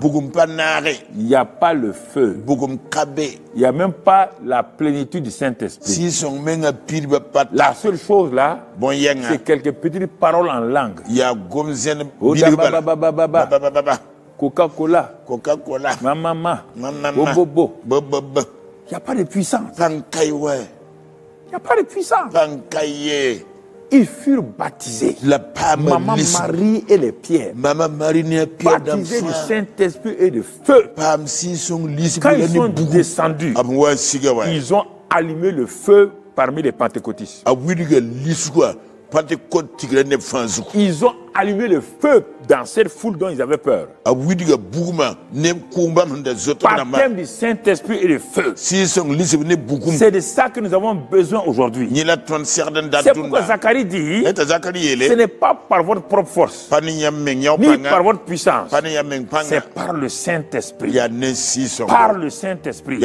Speaker 1: Il n'y a pas le feu. Il n'y a même pas la plénitude du Saint-Esprit. La seule chose là, c'est quelques petites paroles en langue. Coca-Cola,
Speaker 2: coca cola
Speaker 1: mama, ma,
Speaker 2: mama
Speaker 1: bobo.
Speaker 2: bo bo bo
Speaker 1: Il n'y a pas de puissance. Il n'y a pas de puissance. Ils furent baptisés.
Speaker 2: la
Speaker 1: Maman Marie et les pierres.
Speaker 2: mama marine pierre
Speaker 1: Baptisés du Saint-Esprit et de feu. Quand ils sont descendus,
Speaker 2: wa
Speaker 1: ils ont allumé le feu parmi les pentecôtistes.
Speaker 2: a widiga lis quoi pentecôte tigre ne fanzuku
Speaker 1: Ils ont allumé le feu dans cette foule dont ils avaient peur. Baptême du Saint-Esprit et de feu. C'est de ça que nous avons besoin aujourd'hui. C'est pourquoi Zacharie dit, ce n'est pas par votre propre force, ni par votre puissance, c'est par le Saint-Esprit. Par le Saint-Esprit.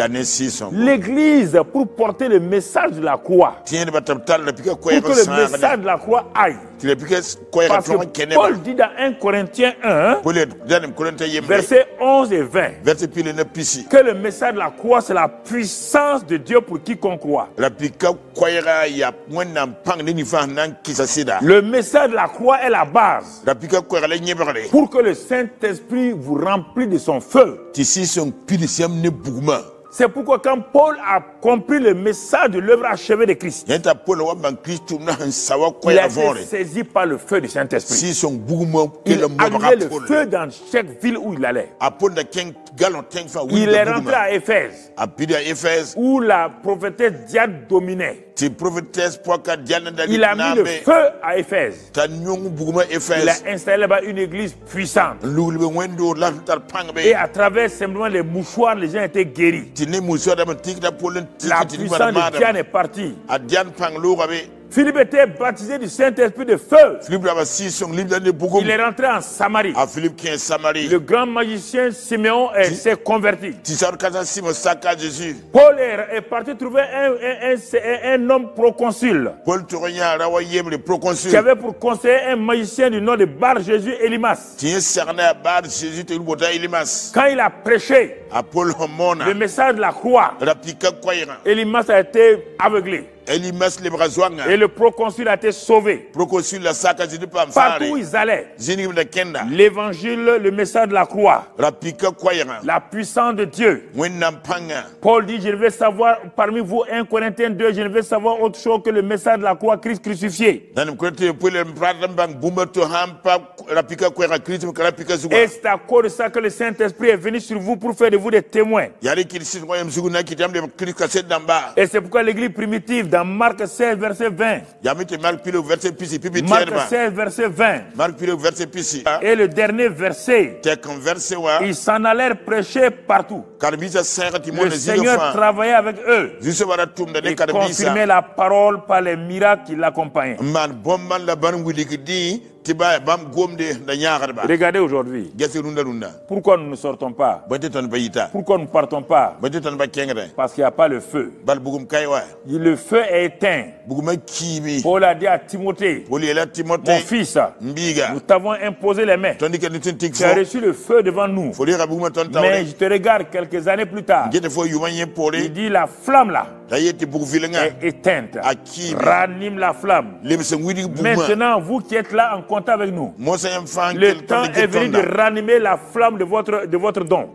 Speaker 1: L'Église, pour porter le message de la croix, pour que le message de la croix aille, parce que Paul dit dans 1 Corinthiens 1,
Speaker 2: Paul ye danim Korinthe yembe
Speaker 1: versets 11 et 20,
Speaker 2: verset pili na pisi
Speaker 1: que le message de la croix, c'est la puissance de Dieu pour quiconque croit. Le message de la croix est la base pour que le Saint-Esprit vous remplisse de son feu. C'est pourquoi quand Paul a compris le message de l'œuvre achevée de Christ, il a été saisi par le feu du Saint-Esprit. Il allumait le feu dans chaque ville où il allait. Il est rentré à Éphèse, où la prophétesse Diane dominait. Il a mis le feu à Éphèse. Il a installé là-bas une église puissante. Et à travers simplement les mouchoirs, les gens étaient guéris. La puissance de Diane est partie. Philippe était baptisé du Saint-Esprit de feu. Il est rentré en Samarie.
Speaker 2: a filip kẽ samari
Speaker 1: Le grand magicien Siméon est- s'est converti. Paul est, parti trouver un, un- un- un- homme proconsul. Qui avait pour conseiller un magicien du nom de Bar Jésus Elimas. Quand il a prêché le message de la croix, Elimas a été aveuglé et le proconsul a été sauvé. Partout où ils allaient, l'évangile, le message de la croix, la puissance de Dieu. Paul dit, je ne vais savoir parmi vous, 1 Corinthiens 2, je ne vais savoir autre chose que le message de la croix, Christ crucifié. Et c'est à cause de ça que le Saint-Esprit est venu sur vous pour faire de vous des témoins. Et c'est pourquoi l'église primitive, dans Marc 16, verset 20,
Speaker 2: yam tɩ mark pilg vɛrse pisi pipi
Speaker 1: Marc
Speaker 2: tɛɛdbã
Speaker 1: 16, verset 20,
Speaker 2: mark pilg vɛrse pisi
Speaker 1: et le dernier verset, ils s'en allèrent prêcher partout. Le Seigneur travaillait avec eux
Speaker 2: karen-biisã
Speaker 1: confirmait la parole par les miracles qui l'accompagnaient. Regardez aujourd'hui, pourquoi nous ne sortons pas? Pourquoi nous ne partons pas? Parce qu'il n'y a pas le feu. Le feu est éteint. Paul a dit à Timothée, mon fils, nous t'avons imposé les mains. Tu as reçu le feu devant nous. Mais je te regarde quelques années plus tard. Il dit la flamme là est éteinte.
Speaker 2: a kiime
Speaker 1: Ranime la flamme. Maintenant, vous qui êtes là en contact avec nous, le temps est venu de ranimer la flamme de votre, de votre don.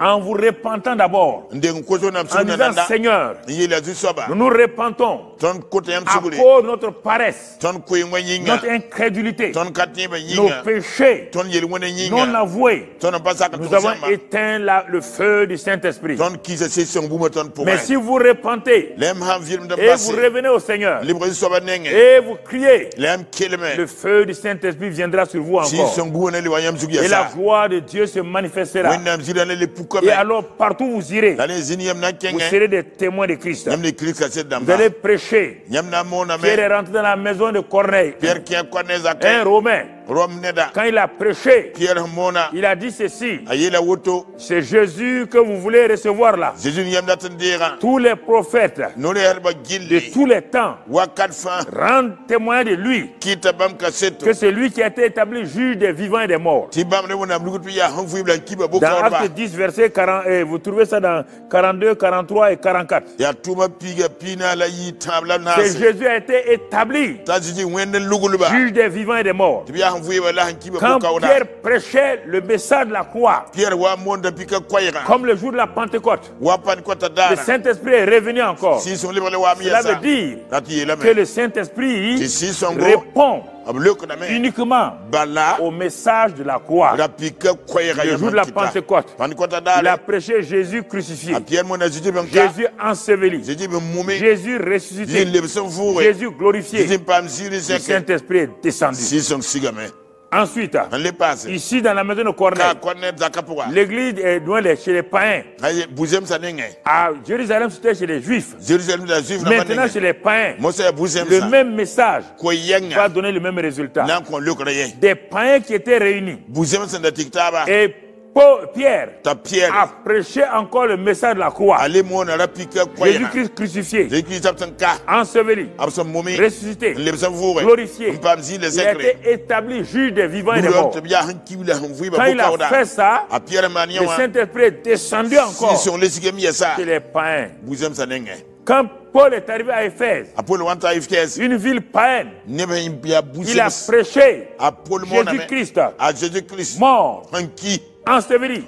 Speaker 1: En vous repentant d'abord, en disant Seigneur, nous nous repentons à cause de notre paresse, notre incrédulité, nos péchés non avoués. Nous avons éteint la- le feu du Saint-Esprit. Mais si vous repentez et vous revenez au Seigneur et vous criez, le feu du Saint-Esprit viendra sur vous encore. Et la gloire de Dieu se manifestera. Et alors, partout où vous irez, vous serez des témoins de Christ. Vous allez prêcher. Pierre est rentré dans la maison de Corneille, un Romain. Quand il a prêché, il a dit ceci. C'est Jésus que vous voulez recevoir là. Tous les prophètes de tous les temps rendent témoin de lui que c'est lui qui a été établi juge des vivants et des morts. Dans Acte 10, verset 40, et vous trouvez ça dans 42, 43 et 44.
Speaker 2: yaa tʋʋma piiga piinã la yɩ tãab la
Speaker 1: Que
Speaker 2: naase
Speaker 1: Jésus a été établi juge des vivants et des morts. Quand Pierre prêchait le message de la croix, comme le jour de la Pentecôte, le Saint-Esprit est revenu encore. Cela veut dire que le Saint-Esprit répond uniquement
Speaker 2: bala.
Speaker 1: au message de la croix. Le jour de la Pentecôte, il a prêché Jésus crucifié,
Speaker 2: a pɩɛr moona zeezi bẽn ka
Speaker 1: Jésus enseveli, Jésus ressuscité, Jésus glorifié. Le Saint-Esprit est descendu. Ensuite, ici dans la maison de Corneille, l'église est loin de chez les païens. À Jérusalem, c'était chez les Juifs. Maintenant, chez les païens, le même message va donner le même résultat. Des païens qui étaient réunis. Et Paul, Pierre
Speaker 2: ta pierre.
Speaker 1: a prêché encore le message de la croix. Jésus-Christ crucifié, enseveli, ressuscité, glorifié. Il a été établi juge des vivants et des morts.
Speaker 2: han vuiba
Speaker 1: Quand il a fait ça, le
Speaker 2: yawa
Speaker 1: Saint-Esprit est descendu
Speaker 2: si
Speaker 1: encore. chez les païens.
Speaker 2: sanenge
Speaker 1: Quand Paul est arrivé à Éphèse, une ville païenne, il a prêché Jésus-Christ
Speaker 2: a jésus christ.
Speaker 1: mort, enseveli,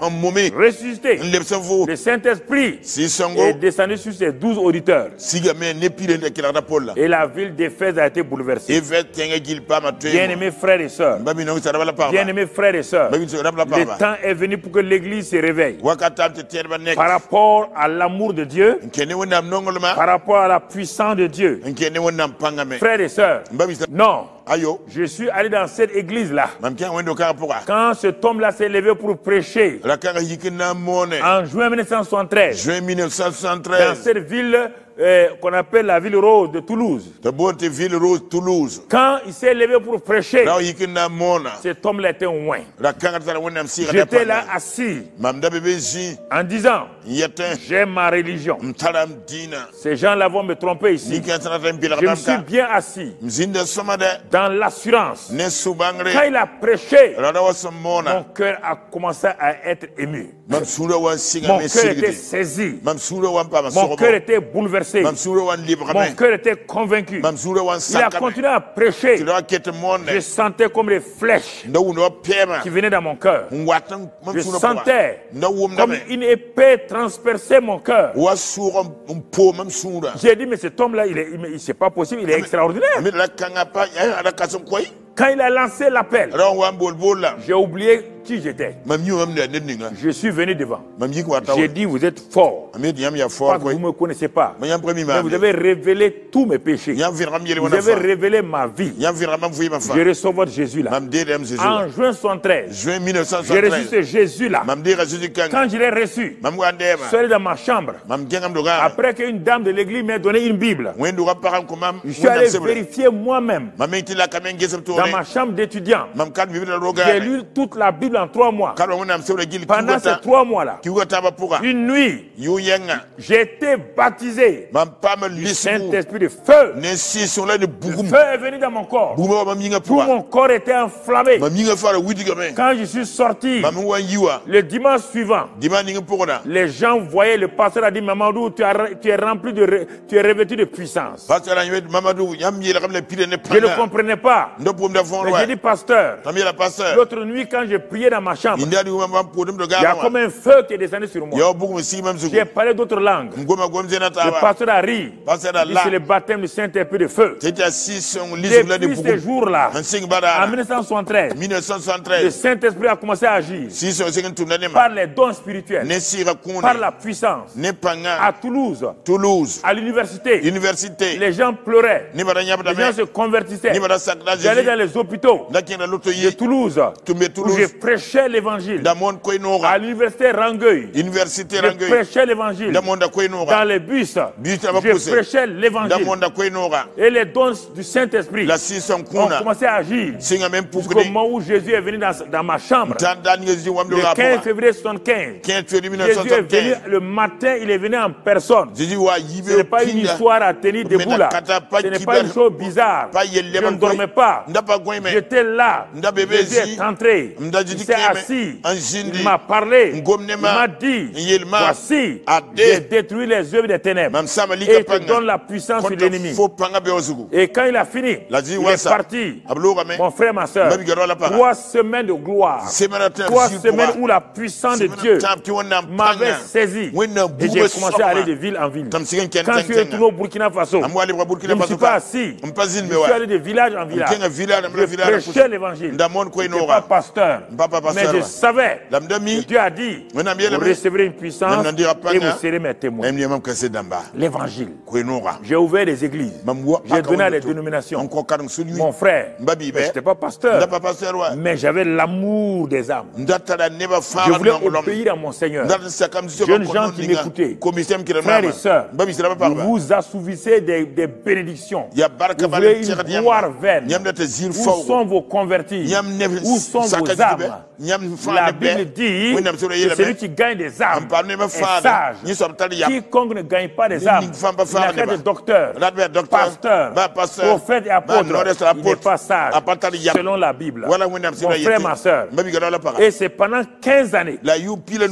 Speaker 1: ressuscité. Le Saint-Esprit est descendu sur ses douze auditeurs. Et la ville d'Éphèse a été bouleversée. Bien-aimés frères et sœurs,
Speaker 2: pa
Speaker 1: bien-aimés frères et sœurs,
Speaker 2: rabla
Speaker 1: le temps est venu pour que l'Église se réveille. Par rapport à l'amour de Dieu, par rapport à la puissance de Dieu. Frères et sœurs, non, je suis allé dans cette église-là. Quand cet homme-là s'est levé pour prêcher en juin 1973
Speaker 2: juin
Speaker 1: dans
Speaker 2: 1973
Speaker 1: cette ville euh, qu'on appelle la ville rose de Toulouse,
Speaker 2: ville rose toulouse
Speaker 1: quand il s'est levé pour prêcher,
Speaker 2: mona
Speaker 1: cet homme-là était loin. J'étais là assis en disant, j'ai ma religion. Ces gens-là vont me tromper ici. Je me suis bien assis dans l'assurance. Quand il a prêché, mon cœur a commencé à être ému. Mon cœur était saisi. Mon cœur était bouleversé. Mon cœur était convaincu. Il a continué à prêcher. Je sentais comme des flèches qui venaient dans mon cœur. Je sentais comme une épée transperçait mon cœur. J'ai dit, mais cet homme-là, il est, il- il- c'est pas possible, il est extraordinaire. Quand il a lancé l'appel, j'ai oublié qui j'étais. Je suis venu devant. J'ai dit, vous êtes fort.
Speaker 2: yam ya
Speaker 1: Parce que vous ne me connaissez pas. Mais
Speaker 2: ma
Speaker 1: vous avez révélé tous mes péchés. Vous avez révélé ma vie. Je reçois votre Jésus-là. En juin 73,
Speaker 2: juin
Speaker 1: j'ai reçu
Speaker 2: 1973
Speaker 1: ce Jésus-là. Quand je l'ai reçu, je suis allé dans ma chambre. Après qu'une dame de l'église m'ait donné une Bible, je suis allé vérifier moi-même dans ma chambre d'étudiant. J'ai lu toute la Bible en trois mois. Pendant ces trois mois-là, une nuit, j'ai été baptisé du Saint-Esprit de feu. Le feu est venu dans mon corps. Tout mon corps était enflammé. Quand je suis sorti, le dimanche suivant, les gens voyaient le pasteur a dit Mamadou, tu, as- tu es rempli de, tu es revêtu de puissance. Je ne comprenais pas. Mais j'ai dit, pasteur, l'autre nuit, quand j'ai prié dans ma chambre, il y a comme un feu qui est descendu sur moi. J'ai parlé d'autres langues. Le pasteur a ri. C'est le baptême du Saint-Esprit de feu. Depuis ce jour-là, en
Speaker 2: bada
Speaker 1: 1973, le
Speaker 2: 1973
Speaker 1: Saint-Esprit a commencé à agir. Par les dons spirituels, par la puissance. À Toulouse,
Speaker 2: toulouse.
Speaker 1: À l'université,
Speaker 2: université.
Speaker 1: Les gens pleuraient. Les gens se convertissaient. J'allais dans les hôpitaux de Toulouse où je prêchais l'évangile. À l'université Rangueil, je prêchais l'évangile. Dans les bus, je prêchais l'évangile. Et les dons du Saint-Esprit ont commencé à agir. Jusqu'au moment où Jésus est venu dans, dans ma chambre. Le
Speaker 2: ga
Speaker 1: 15
Speaker 2: pa
Speaker 1: février 75.
Speaker 2: 15 février
Speaker 1: Jésus est venu
Speaker 2: 1975
Speaker 1: le matin, il est venu en personne. Ce n'est pas une histoire à tenir debout là. Ce n'est pas une chose bizarre. Je ne dormais pas. J'étais là. Est entré. Il s'est assis. Il m'a parlé. Il m'a dit. Voici, j'ai détruit les œuvres des ténèbres. Et il te donne la puissance
Speaker 2: Konta
Speaker 1: l'ennemi. Et quand il a fini, il est parti. Mon frère, ma soeur, trois semaines de gloire. Trois semaines où la puissance de Dieu m'avait saisi. Et j'ai commencé à aller de ville en ville. Quand je suis retourné au Burkina Faso, je ne suis pas assis. Je suis allé de village en village. Je prêchais l'évangile. Je n'étais pas pasteur. Mais je savais que Dieu a dit vous recevrez une puissance et vous serez mes témoins. L'évangile. J'ai ouvert des églises. J'ai donné à des dénominations. Mon frère, je n'étais pas pasteur, mais j'avais l'amour des âmes. Je voulais obéir à mon Seigneur. Jeunes gens qui m'écoutaient, Frères et sœurs, vous vous assouvissez des, des bénédictions. Vous voulez une gloire vaine. Où sont vos convertis? Où sont vos âmes? La. Bible dit que celui qui gagne des
Speaker 2: ba
Speaker 1: est sage. Quiconque ne gagne pas des
Speaker 2: pa
Speaker 1: il n'a qu'à docteur, pasteur, prophète et apôtre. Il n'est pas sage, selon la Bible. Mon frère, ma soeur. Et c'est pendant 15 années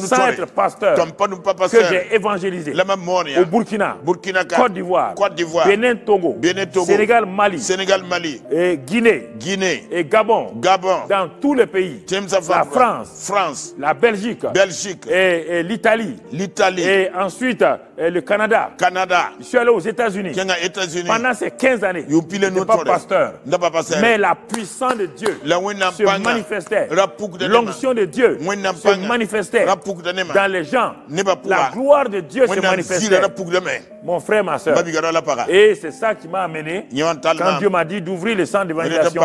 Speaker 1: sans être pasteur que j'ai évangélisé au Burkina. Côte d'Ivoire. Bénin, Togo, Sénégal, Mali, et Guinée,
Speaker 2: Guinée,
Speaker 1: et Gabon,
Speaker 2: Gabon,
Speaker 1: dans tous les pays,
Speaker 2: James
Speaker 1: la France,
Speaker 2: France,
Speaker 1: la Belgique,
Speaker 2: Belgique,
Speaker 1: et, et l'Italie,
Speaker 2: l'Italie,
Speaker 1: et ensuite euh, le Canada.
Speaker 2: Canada,
Speaker 1: Je suis allé aux États-Unis. Pendant ces 15 années, je n'étais pas pasteur. Mais la puissance de Dieu se manifestait. L'onction de Dieu se manifestait dans les gens. La gloire de Dieu se manifestait. Mon frère, ma soeur. Et c'est ça qui m'a amené. Quand. Dieu m'a dit d'ouvrir le centre d'évangélisation,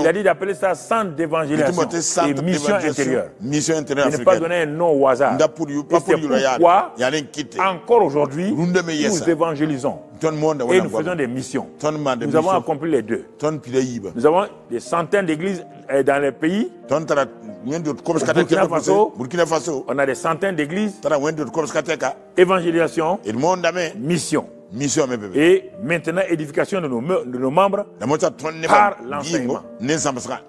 Speaker 1: il a dit d'appeler ça centre d'évangélisation et mission intérieure.
Speaker 2: Mission intérieure
Speaker 1: Je n'ai pas donné un nom au hasard. Et c'est pourquoi,
Speaker 2: kɩte.
Speaker 1: Encore aujourd'hui, nous évangélisons et nous faisons des missions. Nous avons accompli les deux. Nous avons des centaines d'églises euh, dans les pays. Burkina Faso.
Speaker 2: Burkina Faso.
Speaker 1: On a des centaines d'églises. Évangélisation, mission. Et maintenant, édification de nos, de nos membres. Par l'enseignement.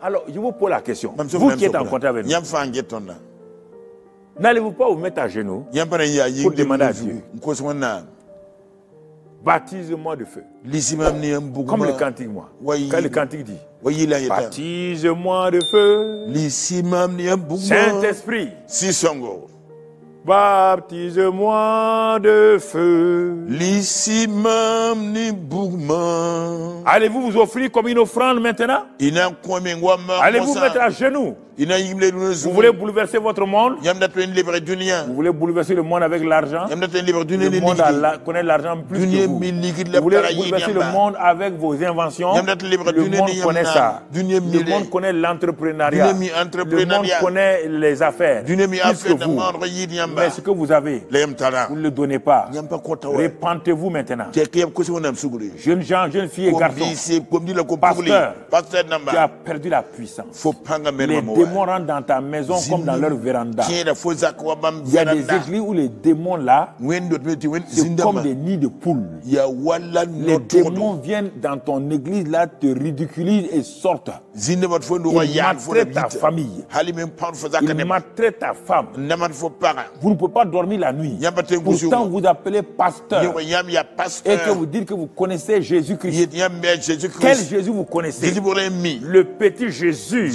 Speaker 1: Alors, je vous pose la question. Vous qui êtes en contact avec nous, n'allez-vous pas vous mettre à genoux Pour demander à Dieu. Baptise-moi de feu. Comme le cantique, moi. Quand le cantique dit. Baptise-moi de feu. Saint-Esprit. Baptise-moi de feu. Allez-vous vous offrir comme une offrande maintenant? Allez-vous mettre à genoux? Vous voulez bouleverser votre monde? Vous voulez bouleverser le monde avec l'argent? Le monde la- connaît l'argent plus que vous. Vous voulez bouleverser le monde avec vos inventions? Le monde connaît ça. Le monde connaît l'entrepreneuriat. Le monde connaît les affaires. Plus que vous. Mais ce que vous avez, vous ne le donnez pas. Répentez-vous maintenant. Jeunes gens, jeunes filles et garçons Pasteur.
Speaker 2: kom-pugli. Pasteur
Speaker 1: qui a
Speaker 2: namba.
Speaker 1: perdu la puissance. Les démons rentrent dans ta maison comme dans leur véranda. Il y a des églises où les démons là, c'est comme des nids de poules. Les démons viennent dans ton église là, te ridiculisent et sortent. Ils maltraitent ta famille. Ils maltraitent ta femme.
Speaker 2: paga.
Speaker 1: Vous ne pouvez pas dormir la nuit. Pourtant, vous appelez pasteur et que vous dites que vous connaissez Jésus-Christ. Quel. Jésus vous connaissez? Le petit Jésus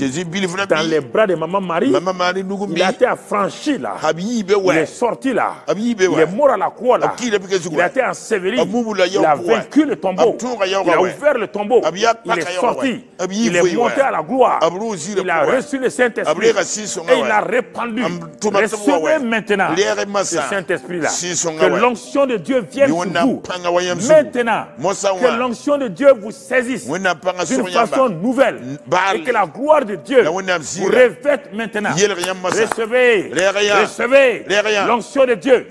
Speaker 1: dans les
Speaker 2: bi.
Speaker 1: bras de maman Marie.
Speaker 2: Mama Marie
Speaker 1: Il a été affranchi là.
Speaker 2: Yiibe
Speaker 1: Il est sorti là.
Speaker 2: Yiibe
Speaker 1: Il est mort à la croix là. Il a été enseveli. Il a vaincu le tombeau. Il a ouvert le tombeau. Il est sorti. Il est monté à la gloire. Il a reçu le Saint-Esprit. Et il a répandu. Recevez maintenant
Speaker 2: masã.
Speaker 1: Saint-Esprit-là.
Speaker 2: Sɩɩ-sõngã
Speaker 1: Que l'onction de Dieu vienne sur vous. Maintenant, que l'onction de Dieu vous saisisse d'une façon nouvelle. Et que la gloire de Dieu
Speaker 2: wẽnnaam
Speaker 1: vous maintenant. Recevez, recevez l'onction de Dieu.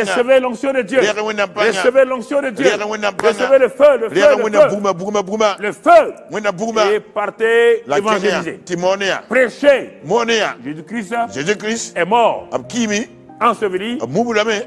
Speaker 1: Recevez l'onction de Dieu. Recevez l'onction de Dieu. Recevez le feu, le feu, le feu. Le feu. Et partez évangéliser. Prêchez.
Speaker 2: Yaa.
Speaker 1: Jésus-Christ est mort. Enseveli,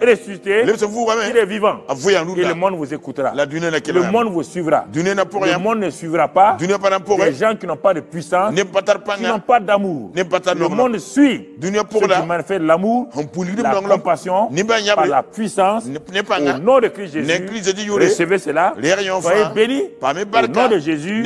Speaker 1: ressuscité.
Speaker 2: Vʋʋgame.
Speaker 1: Il est vivant.
Speaker 2: A vʋ yaa
Speaker 1: Et le monde vous écoutera. Le monde vous suivra. Le monde ne suivra pas les gens qui n'ont pas de puissance, qui n'ont pas d'amour. Le monde suit ceux qui manifestent l'amour, la compassion, par la puissance. Au nom de Christ Jésus, recevez cela. Soyez bénis. Au nom de Jésus.